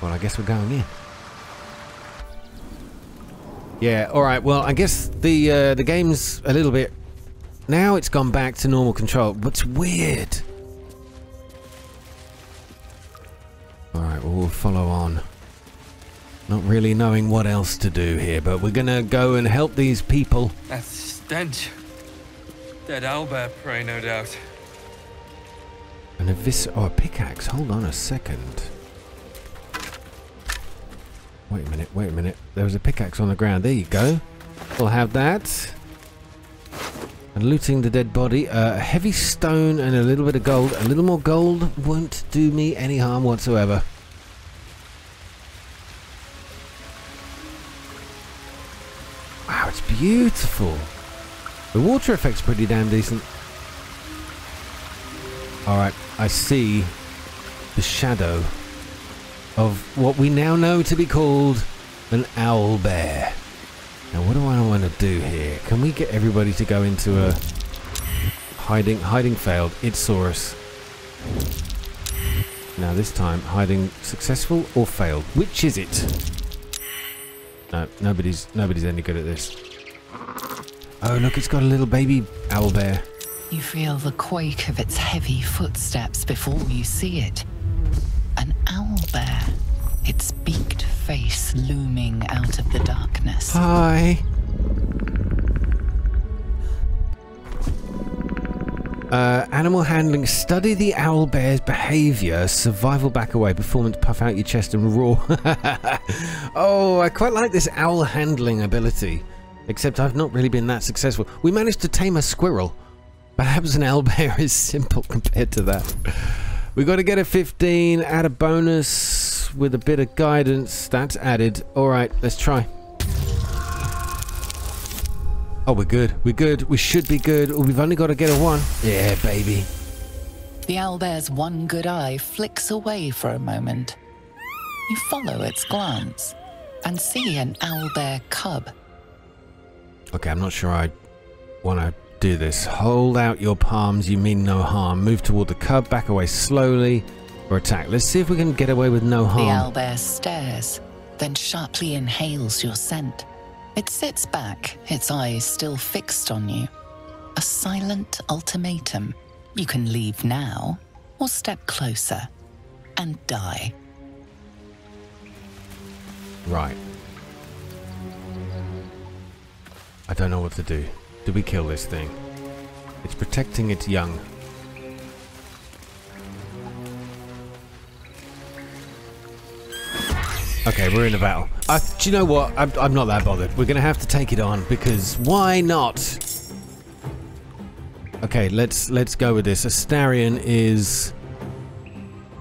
Well, I guess we're going in. Yeah, alright, well, I guess the uh, the game's a little bit... Now it's gone back to normal control. What's weird? Alright, well, we'll follow on. Not really knowing what else to do here, but we're gonna go and help these people. That stench. Dead owlbear prey, no doubt. And a vis- oh, a pickaxe. Hold on a second. Wait a minute, wait a minute. There was a pickaxe on the ground. There you go. We'll have that. And looting the dead body. Uh, a heavy stone and a little bit of gold. A little more gold won't do me any harm whatsoever. Wow, it's beautiful. The water effect's pretty damn decent. Alright, I see the shadow of what we now know to be called an owl bear. Now what do I want to do here? Can we get everybody to go into a hiding hiding failed. It saw us. Now this time hiding successful or failed. Which is it? No, nobody's nobody's any good at this. Oh look, it's got a little baby owl bear. You feel the quake of its heavy footsteps before you see it. An owl bear, its beaked face looming out of the darkness. Hi. Animal handling. Study the owl bear's behavior. Survival back away. Performance puff out your chest and roar. oh, I quite like this owl handling ability. Except I've not really been that successful. We managed to tame a squirrel. Perhaps an owl bear is simple compared to that. We got to get a 15, add a bonus with a bit of guidance. That's added. All right, let's try. Oh, we're good. We're good. We should be good. We've only got to get a one. Yeah, baby. The owlbear's one good eye flicks away for a moment. You follow its glance and see an owlbear cub. Okay, I'm not sure I want to do this. Hold out your palms, you mean no harm. Move toward the cub, back away slowly, or attack. Let's see if we can get away with no harm. The owlbear stares, then sharply inhales your scent. It sits back, its eyes still fixed on you. A silent ultimatum. You can leave now, or step closer and die. Right. I don't know what to do. Do we kill this thing? It's protecting its young. Okay, we're in a battle. Do you know what? I'm, I'm not that bothered. We're going to have to take it on because why not? Okay, let's let's go with this. Astarion is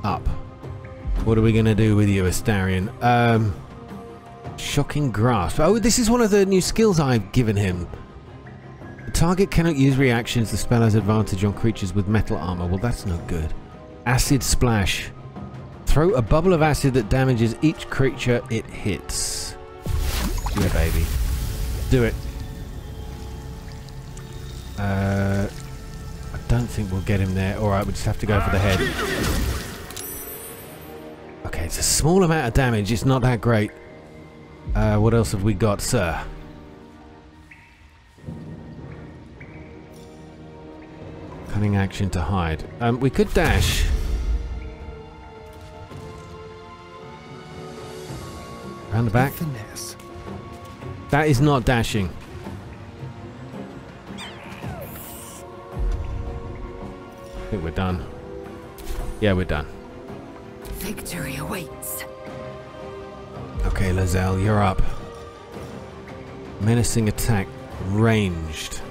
up. What are we going to do with you, Astarion? Um, Shocking grasp. Oh, this is one of the new skills I've given him. The target cannot use reactions. The spell has advantage on creatures with metal armor. Well, that's no good. Acid splash. Throw a bubble of acid that damages each creature it hits. Yeah, baby. Do it. Uh, I don't think we'll get him there. Alright, we just have to go for the head. Okay, it's a small amount of damage. It's not that great. Uh, what else have we got, sir? Cunning action to hide. Um, we could dash. Around the back. Finesse. That is not dashing. I think we're done. Yeah, we're done. Victory awaits. Okay, Lae'zel, you're up. Menacing attack. Ranged.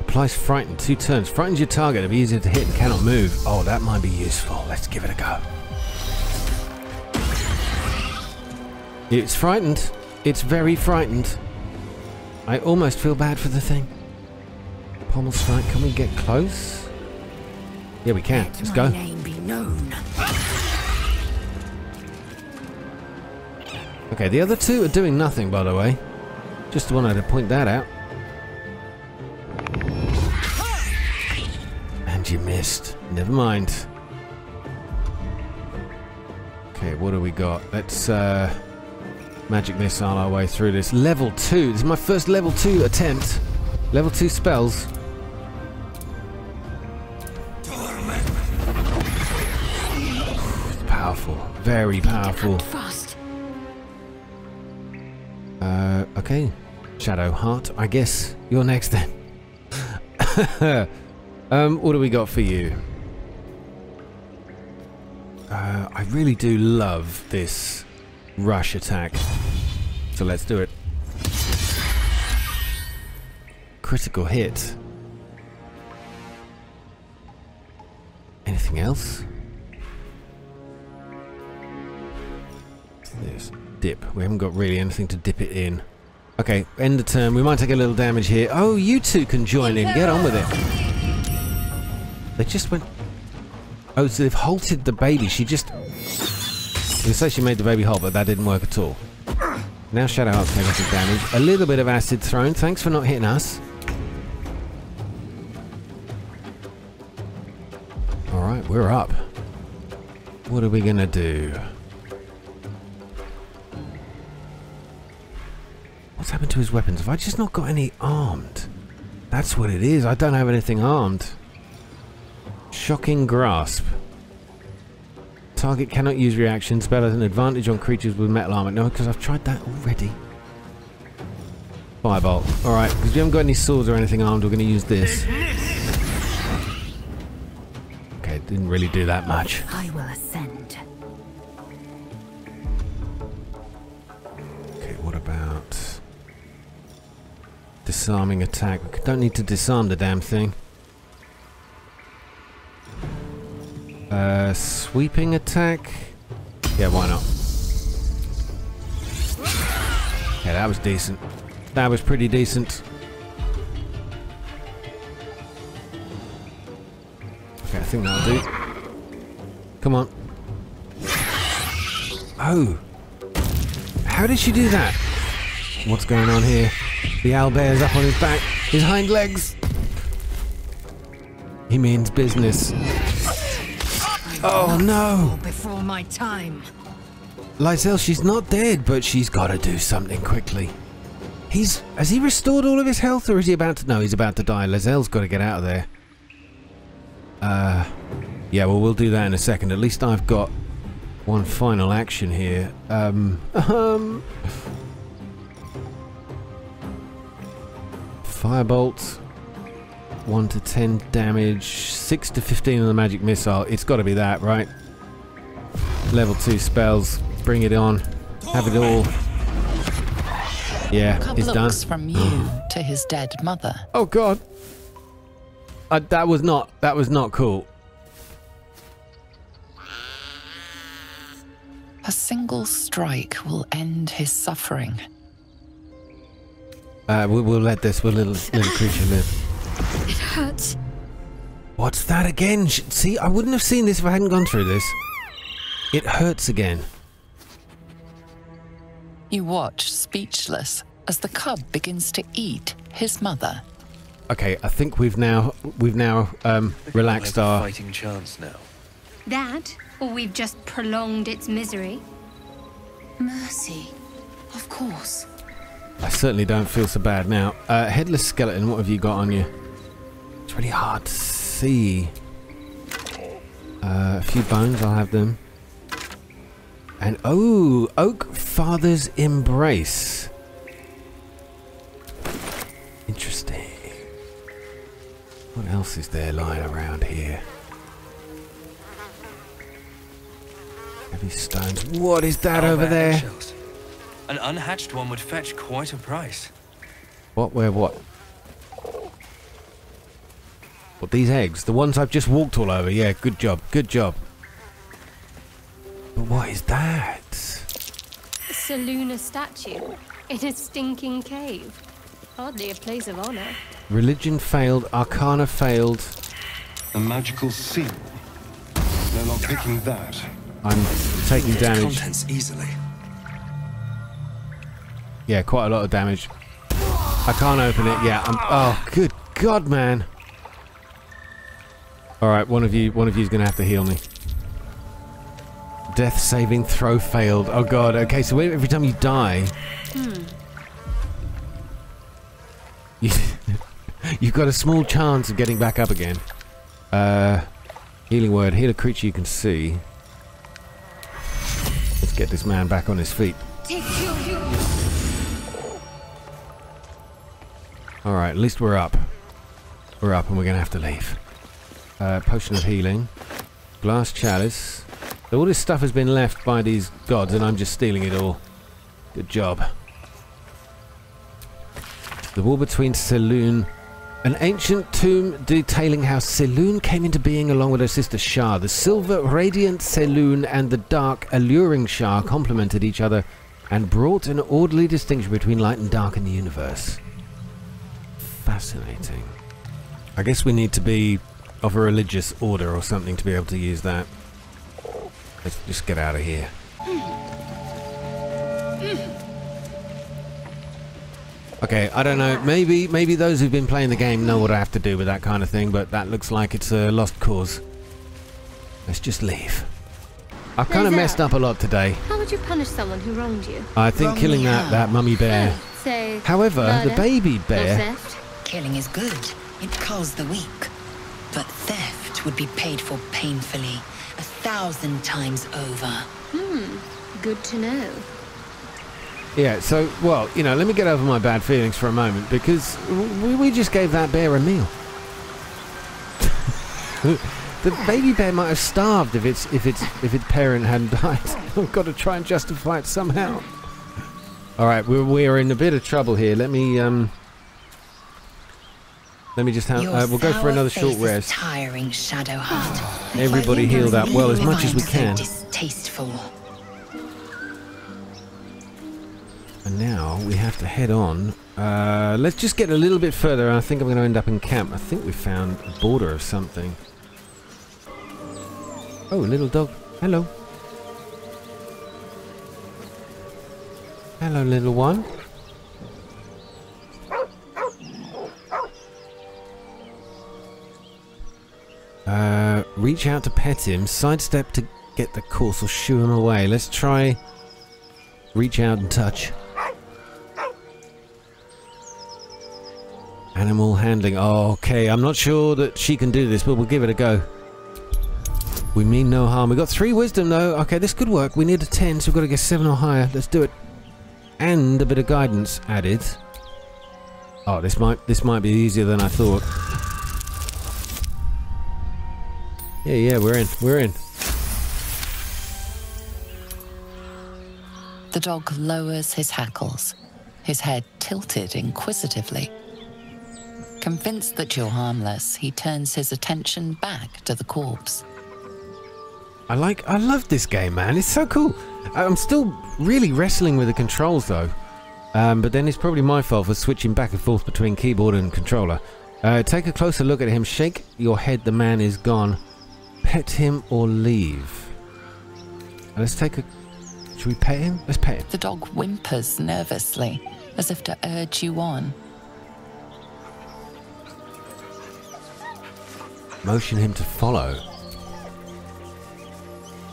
Applies frighten. Two turns. Frightens your target. It'll be easier to hit and cannot move. Oh, that might be useful. Let's give it a go. It's frightened. It's very frightened. I almost feel bad for the thing. Pommel strike. Can we get close? Yeah, we can. Let's go. name be known. Okay, the other two are doing nothing, by the way. Just wanted to point that out. And you missed. Never mind. Okay, what do we got? Let's uh, magic missile our way through this. Level 2. This is my first level 2 attempt. Level 2 spells. It's powerful. Very powerful. Uh, okay. Shadowheart, I guess you're next then. um, what do we got for you? Uh, I really do love this rush attack. So let's do it. Critical hit. Anything else? This? Dip. We haven't got really anything to dip it in. Okay, end the turn. We might take a little damage here. Oh, you two can join in. Get on with it. They just went... Oh, so they've halted the baby. She just... I say she made the baby halt, but that didn't work at all. Now Shadowheart's taking some damage. A little bit of acid thrown. Thanks for not hitting us. Alright, we're up. What are we gonna do? What's happened to his weapons? Have I just not got any armed? That's what it is. I don't have anything armed. Shocking Grasp. Target cannot use reactions. Spell has an advantage on creatures with metal armor. No, because I've tried that already. Firebolt. Alright, because we haven't got any swords or anything armed, we're going to use this. Okay, it didn't really do that much. I will ascend. Okay, what about... Disarming attack. We don't need to disarm the damn thing. Sweeping attack? Yeah, why not? Yeah, that was decent. That was pretty decent. Okay, I think that'll do. Come on. Oh! How did she do that? What's going on here? The owlbear's up on his back. His hind legs. He means business. Oh no! Before my time. Lae'zel, she's not dead, but she's got to do something quickly. He's has he restored all of his health, or is he about to? No, he's about to die. Lae'zel's got to get out of there. Uh, yeah. Well, we'll do that in a second. At least I've got one final action here. Um, um. Firebolt. 1 to 10 damage, 6 to 15 on the magic missile. It's got to be that, right? Level 2 spells. Bring it on. Have it all. Yeah, Couple it's done. from you to his dead mother. Oh god. Uh, that was not that was not cool. A single strike will end his suffering. Uh, we, we'll let this little, little creature live. It hurts. What's that again? Sh- See, I wouldn't have seen this if I hadn't gone through this. It hurts again. You watch, speechless, as the cub begins to eat his mother. Okay, I think we've now we've now um, relaxed We'll have a our. fighting chance now. That, or we've just prolonged its misery. Mercy. Of course. I certainly don't feel so bad now. Uh, headless skeleton, what have you got on you? It's really hard to see. Uh, a few bones, I'll have them. And oh, Oak Father's Embrace. Interesting. What else is there lying around here? Heavy stones. What is that over there? eggshells. An unhatched one would fetch quite a price. What, where, what? What, these eggs? The ones I've just walked all over? Yeah, good job, good job. But what is that? A Selûne statue in a stinking cave. Hardly a place of honor. Religion failed, Arcana failed. A magical seal. No longer picking that. I'm taking damage. contents easily. Yeah, quite a lot of damage. I can't open it. Yeah, I'm. Oh, good God, man. All right, one of you, one of you's gonna have to heal me. Death saving throw failed. Oh God. Okay, so every time you die, Hmm. you, you've got a small chance of getting back up again. Uh, healing word. Heal a creature you can see. Let's get this man back on his feet. Take you, you. All right, at least we're up. We're up, and we're gonna have to leave. Uh, potion of healing, glass chalice. So all this stuff has been left by these gods, and I'm just stealing it all. Good job. The war between Selûne an ancient tomb detailing how Selûne came into being along with her sister Shar. The silver, radiant Selûne and the dark, alluring Shar complemented each other and brought an orderly distinction between light and dark in the universe. Fascinating. I guess we need to be of a religious order or something to be able to use that. Let's just get out of here. Okay, I don't know. Maybe maybe those who've been playing the game know what I have to do with that kind of thing, but that looks like it's a lost cause. Let's just leave. I've kind of messed up a lot today. How would you punish someone who wronged you? I think killing that, that mummy bear. Say. However, the baby bear. Killing is good. It calls the weak. But theft would be paid for painfully, a thousand times over. Hmm. Good to know. Yeah, so, well, you know, let me get over my bad feelings for a moment because we, we just gave that bear a meal. the baby bear might have starved if its if its if its parent hadn't died. I've got to try and justify it somehow. All right, we're we're in a bit of trouble here. Let me um. Let me just have. Uh, we'll go for another short rest. Tiring, Shadowheart. Everybody heal that well as much as we can. Distasteful. And now we have to head on. Uh, let's just get a little bit further. I think I'm going to end up in camp. I think we found a border of something. Oh, little dog. Hello. Hello, little one. Uh, reach out to pet him, sidestep to get the course, or shoo him away. Let's try reach out and touch. Animal handling. Oh, okay, I'm not sure that she can do this, but we'll give it a go. We mean no harm. We got three wisdom though. Okay, this could work. We need a ten, so we've got to get seven or higher. Let's do it. And a bit of guidance added. Oh, this might this might be easier than I thought. Yeah, yeah, we're in. We're in. The dog lowers his hackles, his head tilted inquisitively. Convinced that you're harmless, he turns his attention back to the corpse. I like, I love this game, man. It's so cool. I'm still really wrestling with the controls though. Um, but then it's probably my fault for switching back and forth between keyboard and controller. Uh, take a closer look at him. Shake your head. The man is gone. Pet him or leave. Let's take a. Should we pet him? Let's pet him. The dog whimpers nervously, as if to urge you on. Motion him to follow.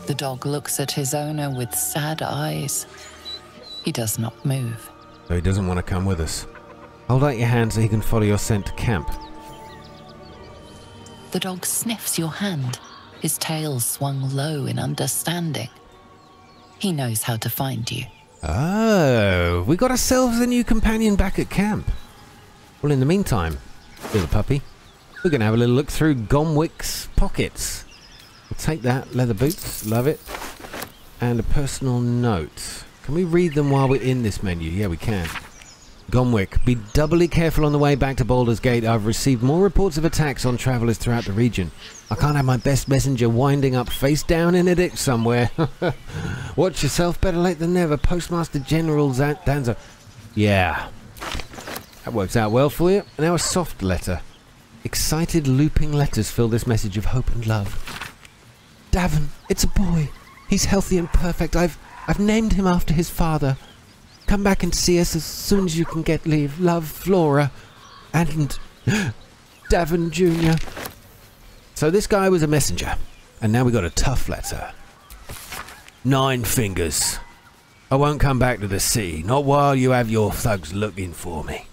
The dog looks at his owner with sad eyes. He does not move. So he doesn't want to come with us. Hold out your hand so he can follow your scent to camp. The dog sniffs your hand, his tail swung low in understanding. He knows how to find you. Oh, we got ourselves a new companion back at camp. Well, in the meantime, little puppy, we're going to have a little look through Gomwick's pockets. We'll take that. Leather boots. Love it. And a personal note. Can we read them while we're in this menu? Yeah, we can. Gomwick, be doubly careful on the way back to Baldur's Gate. I've received more reports of attacks on travellers throughout the region. I can't have my best messenger winding up face down in a ditch somewhere. Watch yourself, better late than never. Postmaster General Danzo. Yeah. That works out well for you. Now a soft letter. Excited looping letters fill this message of hope and love. Davin, it's a boy. He's healthy and perfect. I've I've named him after his father. Come back and see us as soon as you can get leave. Love, Flora. And Davin Jr. So this guy was a messenger. And now we got a tough letter. Nine fingers. I won't come back to the sea, not while you have your thugs looking for me.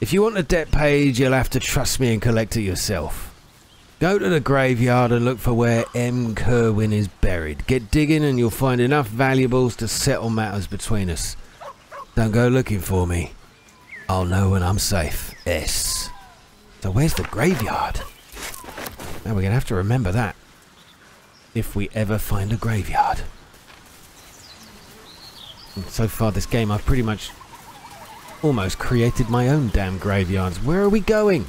If you want a debt paid, you'll have to trust me and collect it yourself. Go to the graveyard and look for where M. Kerwin is buried. Get digging and you'll find enough valuables to settle matters between us. Don't go looking for me. I'll know when I'm safe. S. So where's the graveyard? Now we're going to have to remember that. If we ever find a graveyard. And so far this game I've pretty much almost created my own damn graveyards. Where are we going?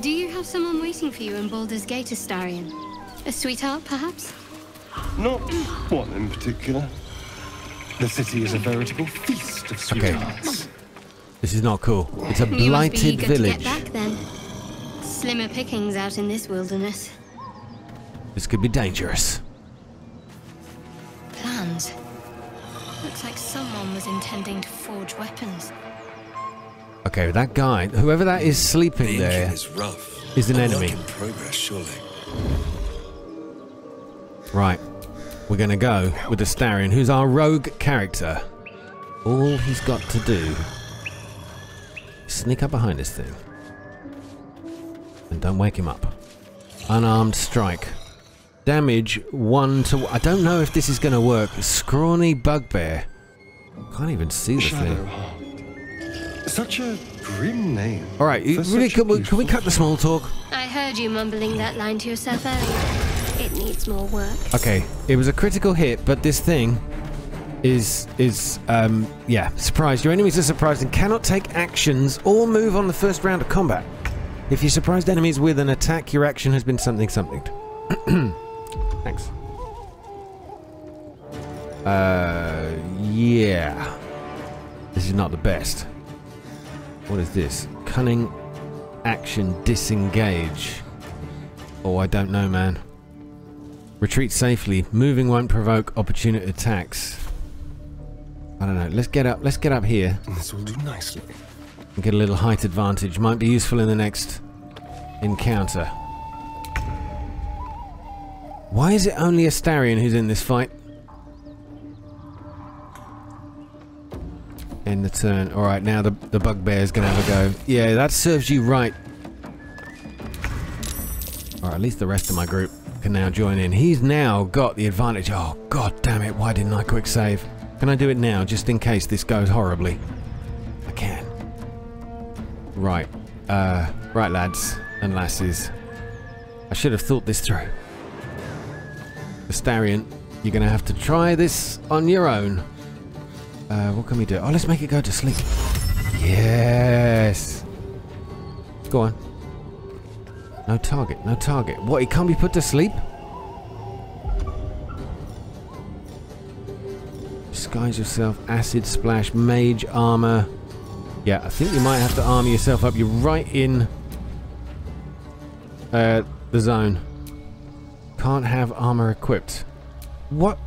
Do you have someone waiting for you in Baldur's Gate, Astarion? A sweetheart, perhaps? Not one in particular. The city is a veritable feast of sweethearts. This is not cool. It's a you must be blighted village. To get back then. Slimmer pickings out in this wilderness. This could be dangerous. Plans. Looks like someone was intending to forge weapons. Okay, that guy, whoever that is sleeping Being there, is rough. is an A enemy. Work in progress, surely. Right. We're going to go with Astarion, who's our rogue character. All he's got to do is sneak up behind this thing. And don't wake him up. Unarmed strike. Damage 1 to... I don't know if this is going to work. Scrawny bugbear. Can't even see the thing. Such a grim name. All right, really, can we, can we cut the small talk? I heard you mumbling that line to yourself earlier. It needs more work. Okay, it was a critical hit, but this thing is is um yeah surprised. Your enemies are surprised and cannot take actions or move on the first round of combat. If you surprised enemies with an attack, your action has been something something. Thanks. Uh, yeah. This is not the best. What is this? Cunning action disengage. Oh, I don't know, man. Retreat safely. Moving won't provoke opportunity attacks. I don't know. Let's get up. Let's get up here. This will do nicely. And get a little height advantage. Might be useful in the next encounter. Why is it only Astarion who's in this fight? End the turn. Alright, now the, the bugbear's gonna have a go. Yeah, that serves you right. Or at least the rest of my group can now join in. He's now got the advantage. Oh, god damn it. Why didn't I quick save? Can I do it now, just in case this goes horribly? I can. Right. Uh, right, lads and lasses. I should have thought this through. Astarion, you're going to have to try this on your own. Uh, what can we do? Oh, let's make it go to sleep. Yes. Go on. No target, no target. What, he can't be put to sleep? Disguise yourself, acid splash, mage armor. Yeah, I think you might have to armor yourself up. You're right in uh, the zone. Can't have armor equipped. What?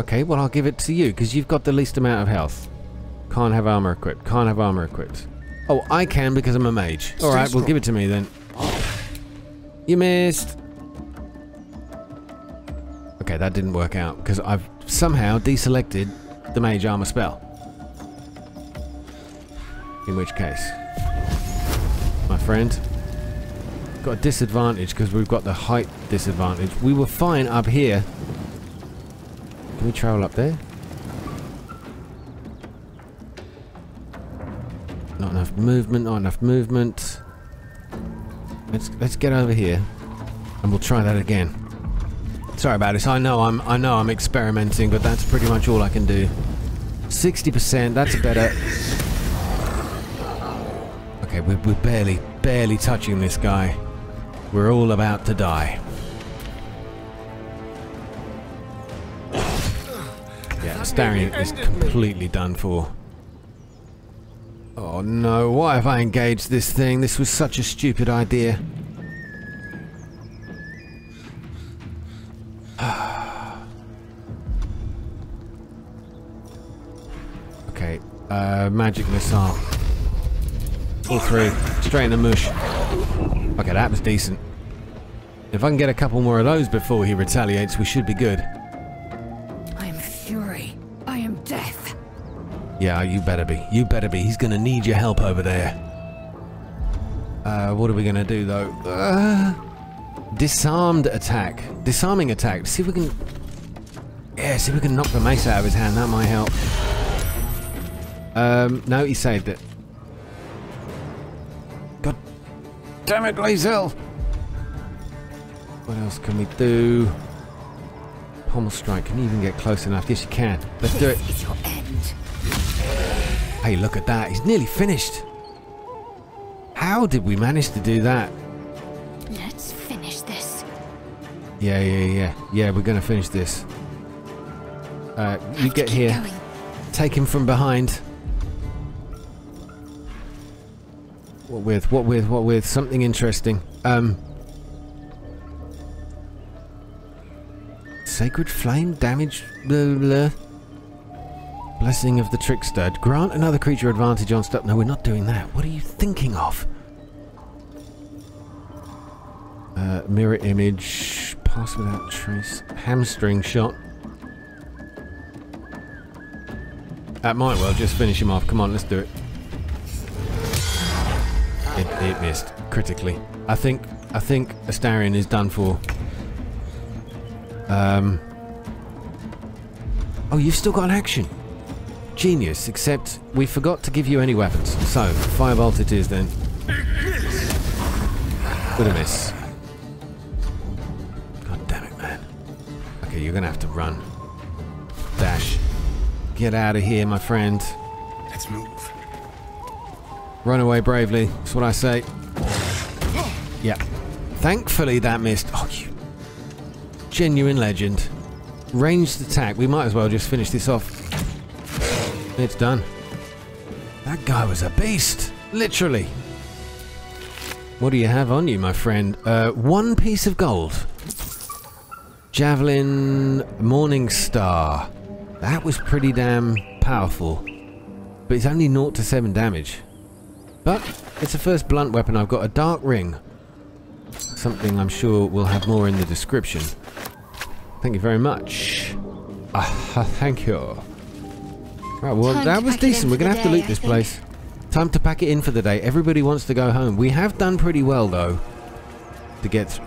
Okay, well I'll give it to you, because you've got the least amount of health. Can't have armor equipped. Can't have armor equipped. Oh, I can because I'm a mage. Alright, well give it to me then. You missed. Okay, that didn't work out because I've somehow deselected the mage armor spell. In which case, my friend, got a disadvantage because we've got the height disadvantage. We were fine up here. Can we travel up there? Enough movement, not enough movement. Let's let's get over here and we'll try that again. Sorry about this. I know I'm I know I'm experimenting, but that's pretty much all I can do. 60%, that's better. Okay, we're, we're barely, barely touching this guy. We're all about to die. Yeah, Astarion is completely done for. Oh no, why have I engaged this thing? This was such a stupid idea. okay, uh, magic missile. All three, straight in the mush. Okay, that was decent. If I can get a couple more of those before he retaliates, we should be good. Yeah, you better be. You better be. He's gonna need your help over there. Uh, what are we gonna do though? Uh, disarmed attack. Disarming attack. See if we can... Yeah, see if we can knock the mace out of his hand. That might help. Um, no, he saved it. God damn it, Lae'zel! What else can we do? Pommel strike. Can you even get close enough? Yes, you can. Let's do it. Is your end. Hey, look at that. He's nearly finished. How did we manage to do that? Let's finish this. Yeah, yeah, yeah. Yeah, we're going to finish this. Uh, you get here. going. Take him from behind. What with? What with? What with? Something interesting. Um. Sacred flame damage. Blah, blah. Blessing of the trickster. Grant another creature advantage on stuff. No, we're not doing that. What are you thinking of? Uh, mirror image. Pass without trace. Hamstring shot. That might well just finish him off. Come on, let's do it. It, it missed critically. I think I think Astarion is done for. Um. Oh, you've still got an action. Genius, except we forgot to give you any weapons. So, firebolt it is then. With a miss. God damn it, man. Okay, you're gonna have to run. Dash. Get out of here, my friend. Let's move. Run away bravely. That's what I say. Yeah. Thankfully that missed. Oh, you genuine legend. Ranged attack. We might as well just finish this off. It's done. That guy was a beast. Literally. What do you have on you, my friend? Uh, one piece of gold. Javelin Morning Star. That was pretty damn powerful. But it's only 0 to 7 damage. But it's the first blunt weapon I've got. A dark ring. Something I'm sure we'll have more in the description. Thank you very much. Ah, thank you. Right, well, Time that was pack it in decent. We're going to have to loot this place. Time to pack it in for the day. Everybody wants to go home. We have done pretty well, though, to get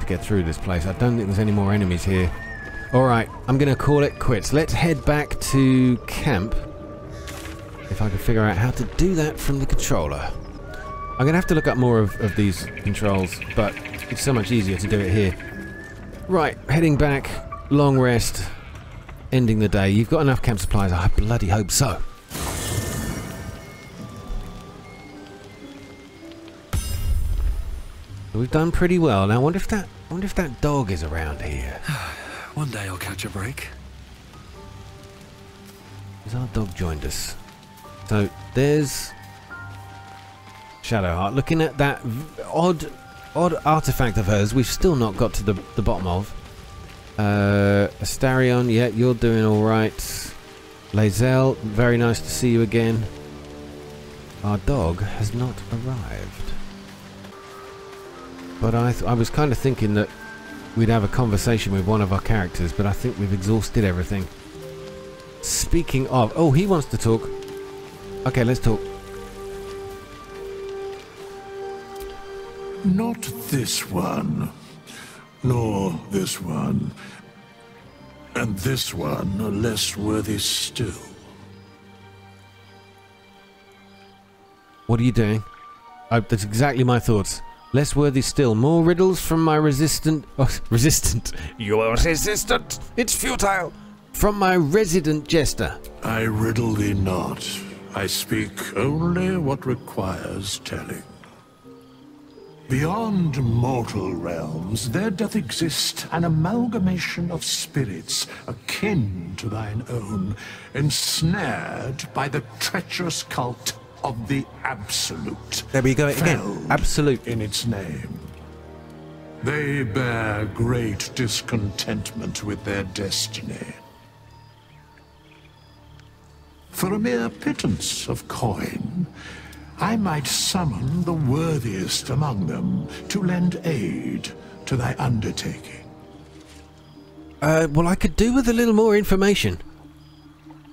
to get through this place. I don't think there's any more enemies here. All right, I'm going to call it quits. Let's head back to camp. If I can figure out how to do that from the controller. I'm going to have to look up more of, of these controls, but it's so much easier to do it here. Right, heading back. Long rest. Ending the day. You've got enough camp supplies. I bloody hope so. We've done pretty well. Now, I wonder if that wonder if that dog is around here. One day I'll catch a break. Has our dog joined us? So there's Shadowheart. Looking at that odd, odd artifact of hers, we've still not got to the the bottom of. Uh, Astarion, yeah, you're doing all right. Lae'zel, very nice to see you again. Our dog has not arrived. But I, I was kind of thinking that we'd have a conversation with one of our characters, but I think we've exhausted everything. Speaking of, oh, he wants to talk. Okay, let's talk. Not this one, nor this one, and this one are less worthy still. What are you doing? Oh, that's exactly my thoughts. Less worthy still. More riddles from my resistant. Oh, resistant. You're resistant. It's futile. From my resident jester. I riddle thee not. I speak only what requires telling. Beyond mortal realms, there doth exist an amalgamation of spirits akin to thine own, ensnared by the treacherous cult of the Absolute. There we go again. Absolute. in its name. They bear great discontentment with their destiny. For a mere pittance of coin, I might summon the worthiest among them to lend aid to thy undertaking. Uh, well, I could do with a little more information.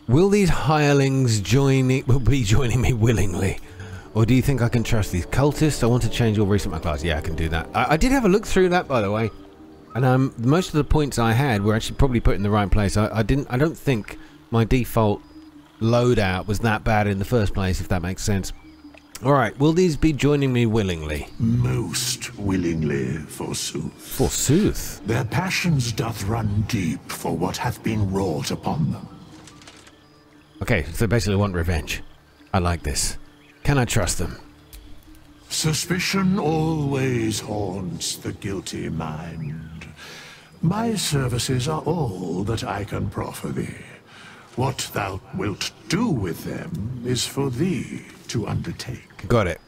Will these hirelings join me, will be joining me willingly? Or do you think I can trust these cultists? I want to change your recent my class. Yeah, I can do that. I, I did have a look through that, by the way. And um, most of the points I had were actually probably put in the right place. I, I didn't. I don't think my default loadout was that bad in the first place, if that makes sense. All right. Will these be joining me willingly? Most willingly, forsooth. Forsooth. Their passions doth run deep for what hath been wrought upon them. Okay, so they basically want revenge. I like this. Can I trust them? Suspicion always haunts the guilty mind. My services are all that I can proffer thee. What thou wilt do with them is for thee to undertake. Got it.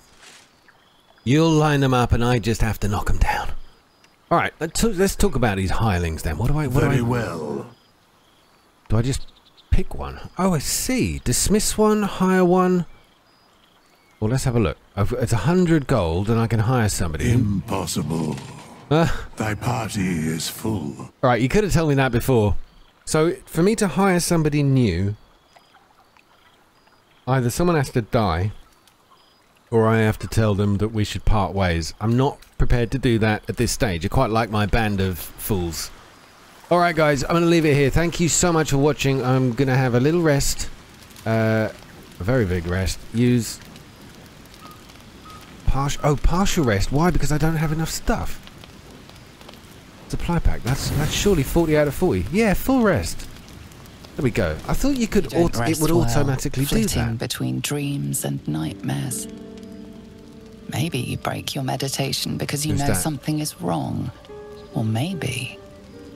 You'll line them up, and I just have to knock them down. All right, let's talk, let's talk about these hirelings then. What do I? What Very do I, well. Do I just pick one? Oh, I see. Dismiss one, hire one. Well, let's have a look. I've, it's a hundred gold, and I can hire somebody. Impossible. Uh, Thy party is full. all right, you could have told me that before. So, for me to hire somebody new, either someone has to die, or I have to tell them that we should part ways. I'm not prepared to do that at this stage. I quite like my band of fools. Alright guys, I'm going to leave it here. Thank you so much for watching. I'm going to have a little rest. Uh, a very big rest. Use... Partial... Oh, partial rest. Why? Because I don't have enough stuff. Supply pack. That's that's surely 40 out of 40. Yeah, full rest. There we go. I thought you could... Don't it rest would well, automatically do flitting that. between dreams and nightmares. Maybe you break your meditation because you Who's know that? something is wrong. Or maybe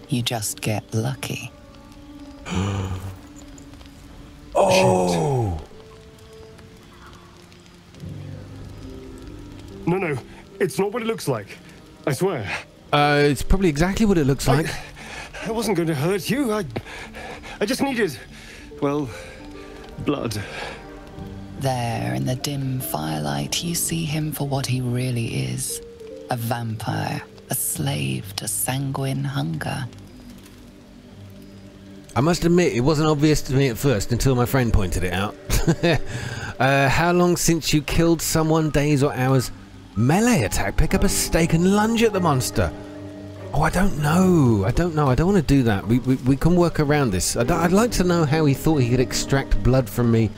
you just get lucky. oh! No, no, it's not what it looks like. I swear. Uh, it's probably exactly what it looks like. I wasn't going to hurt you. I, I just needed, well, blood. There, in the dim firelight, you see him for what he really is a vampire, a slave to sanguine hunger. I must admit, it wasn't obvious to me at first until my friend pointed it out. uh, how long since you killed someone? Days or hours? Melee attack. Pick up a stake and lunge at the monster. Oh, I don't know. I don't know. I don't want to do that. We, we, we can work around this. I'd, I'd like to know how he thought he could extract blood from me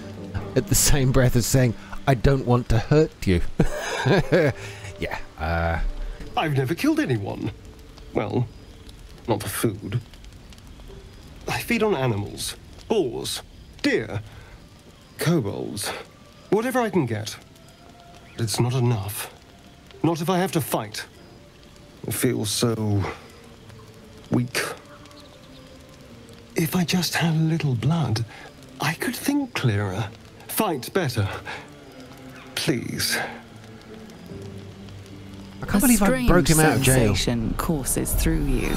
at the same breath as saying, I don't want to hurt you. yeah. Uh, I've never killed anyone. Well, not for food. I feed on animals, boars, deer, kobolds, whatever I can get. But it's not enough. Not if I have to fight. I feel so weak. If I just had a little blood, I could think clearer, fight better. Please. I can't believe I broke him out of jail. sensation courses through you,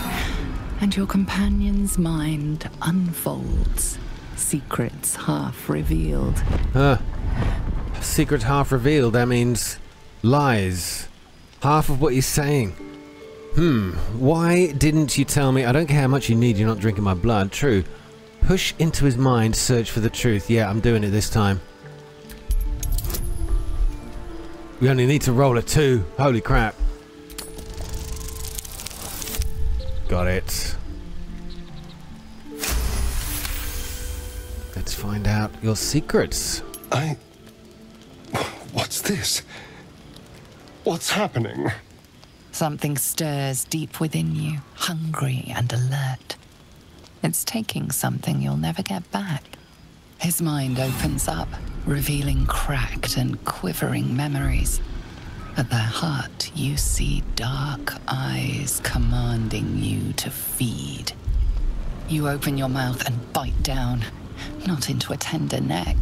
and your companion's mind unfolds, secrets half revealed. Uh, secret half revealed, that means lies. Half of what he's saying. Hmm, why didn't you tell me? I don't care how much you need, you're not drinking my blood. True. Push into his mind, search for the truth. Yeah, I'm doing it this time. We only need to roll a two. Holy crap. Got it. Let's find out your secrets. I. What's this? What's happening? Something stirs deep within you, hungry and alert. It's taking something you'll never get back. His mind opens up, revealing cracked and quivering memories. At their heart, you see dark eyes commanding you to feed. You open your mouth and bite down, not into a tender neck,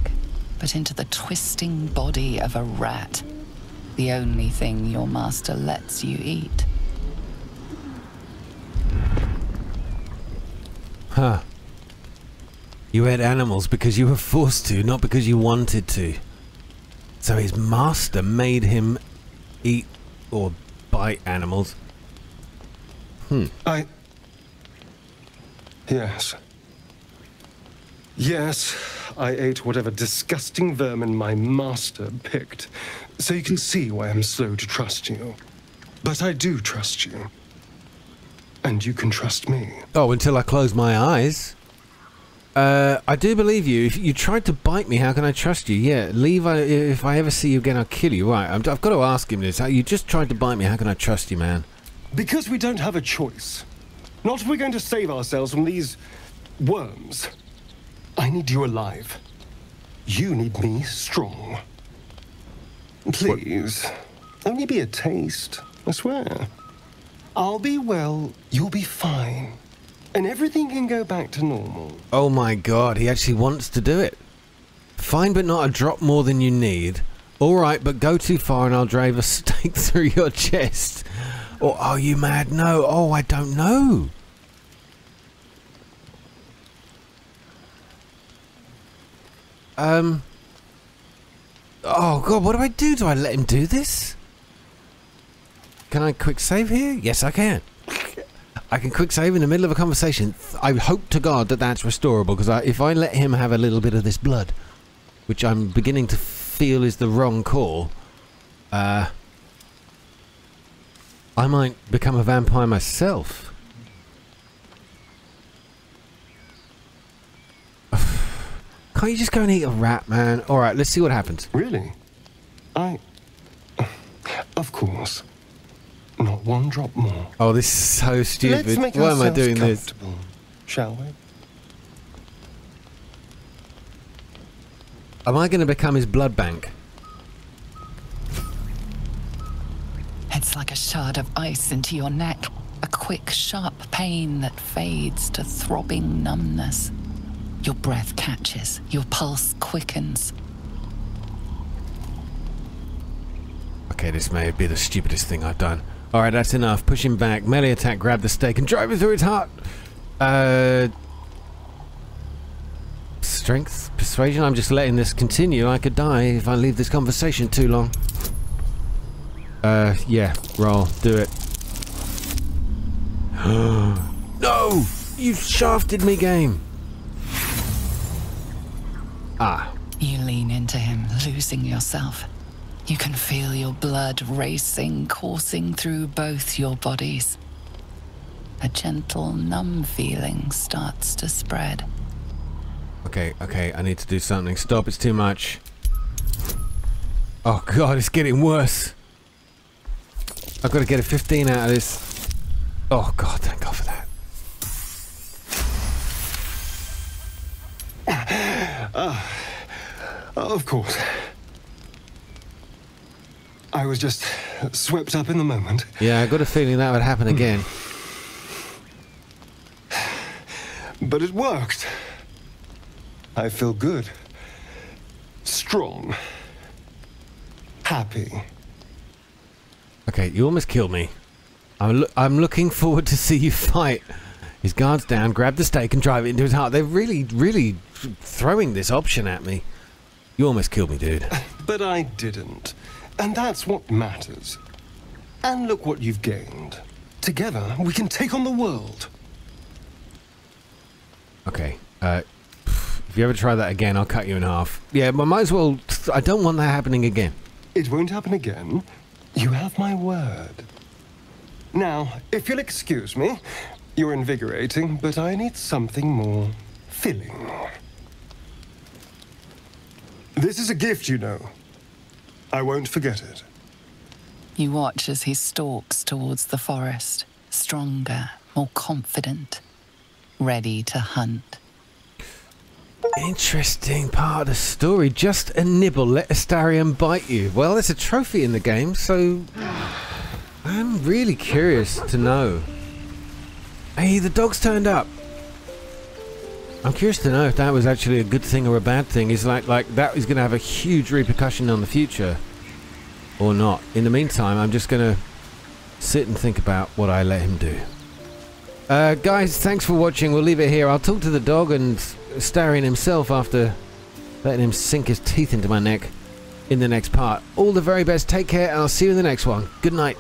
but into the twisting body of a rat. The only thing your master lets you eat. Huh. You ate animals because you were forced to, not because you wanted to. So his master made him eat or bite animals. Hmm. I. Yes. Yes, I ate whatever disgusting vermin my master picked. So you can see why I'm slow to trust you. But I do trust you. And you can trust me. Oh, until I close my eyes. Uh, I do believe you. If you tried to bite me, how can I trust you? Yeah, leave. I, if I ever see you again, I'll kill you. Right, i have got to ask him this. You just tried to bite me. How can I trust you, man? Because we don't have a choice. Not if we're going to save ourselves from these worms. I need you alive. You need me strong. Please. Only be a taste, I swear. I'll be well, you'll be fine. And everything can go back to normal. Oh my god, he actually wants to do it. Fine, but not a drop more than you need. Alright, but go too far and I'll drive a stake through your chest. Or are you mad? No. Oh, I don't know. Um. Oh god, what do I do? Do I let him do this? Can I quick save here? Yes, I can. I can quick save in the middle of a conversation. I hope to God that that's restorable because if I let him have a little bit of this blood, which I'm beginning to feel is the wrong call, uh, I might become a vampire myself. Can't you just go and eat a rat, man? Alright, let's see what happens. Really? I. Of course. Not one drop more. Oh, this is so stupid. Let's make Why am I doing this? Shall we? Am I going to become his blood bank? It's like a shard of ice into your neck. A quick, sharp pain that fades to throbbing numbness. Your breath catches, your pulse quickens. Okay, this may be the stupidest thing I've done. Alright, that's enough. Push him back. Melee attack, grab the stake and drive it through his heart. Uh, strength? Persuasion? I'm just letting this continue. I could die if I leave this conversation too long. Uh, yeah. Roll. Do it. no! You shafted me, game! Ah. You lean into him, losing yourself. You can feel your blood racing, coursing through both your bodies. A gentle, numb feeling starts to spread. Okay, okay, I need to do something. Stop, it's too much. Oh god, it's getting worse. I've got to get a 15 out of this. Oh god, thank god for that. Uh, of course. I was just swept up in the moment. Yeah, I got a feeling that would happen again. But it worked. I feel good. Strong. Happy. Okay, you almost killed me. I'm, lo- I'm looking forward to see you fight. His guard's down, grab the stake and drive it into his heart. They're really, really throwing this option at me. You almost killed me, dude. But I didn't. And that's what matters. And look what you've gained. Together, we can take on the world. Okay, uh, if you ever try that again, I'll cut you in half. Yeah, but might as well... I don't want that happening again. It won't happen again. You have my word. Now, if you'll excuse me, you're invigorating, but I need something more filling. This is a gift, you know. I won't forget it. You watch as he stalks towards the forest, stronger, more confident, ready to hunt. Interesting part of the story. Just a nibble, let Astarion bite you. Well, there's a trophy in the game, so I'm really curious to know. Hey, the dog's turned up. I'm curious to know if that was actually a good thing or a bad thing. Is like like that is going to have a huge repercussion on the future, or not. In the meantime, I'm just going to sit and think about what I let him do. Uh, guys, thanks for watching. We'll leave it here. I'll talk to the dog and Astarion himself after letting him sink his teeth into my neck in the next part. All the very best. Take care, and I'll see you in the next one. Good night.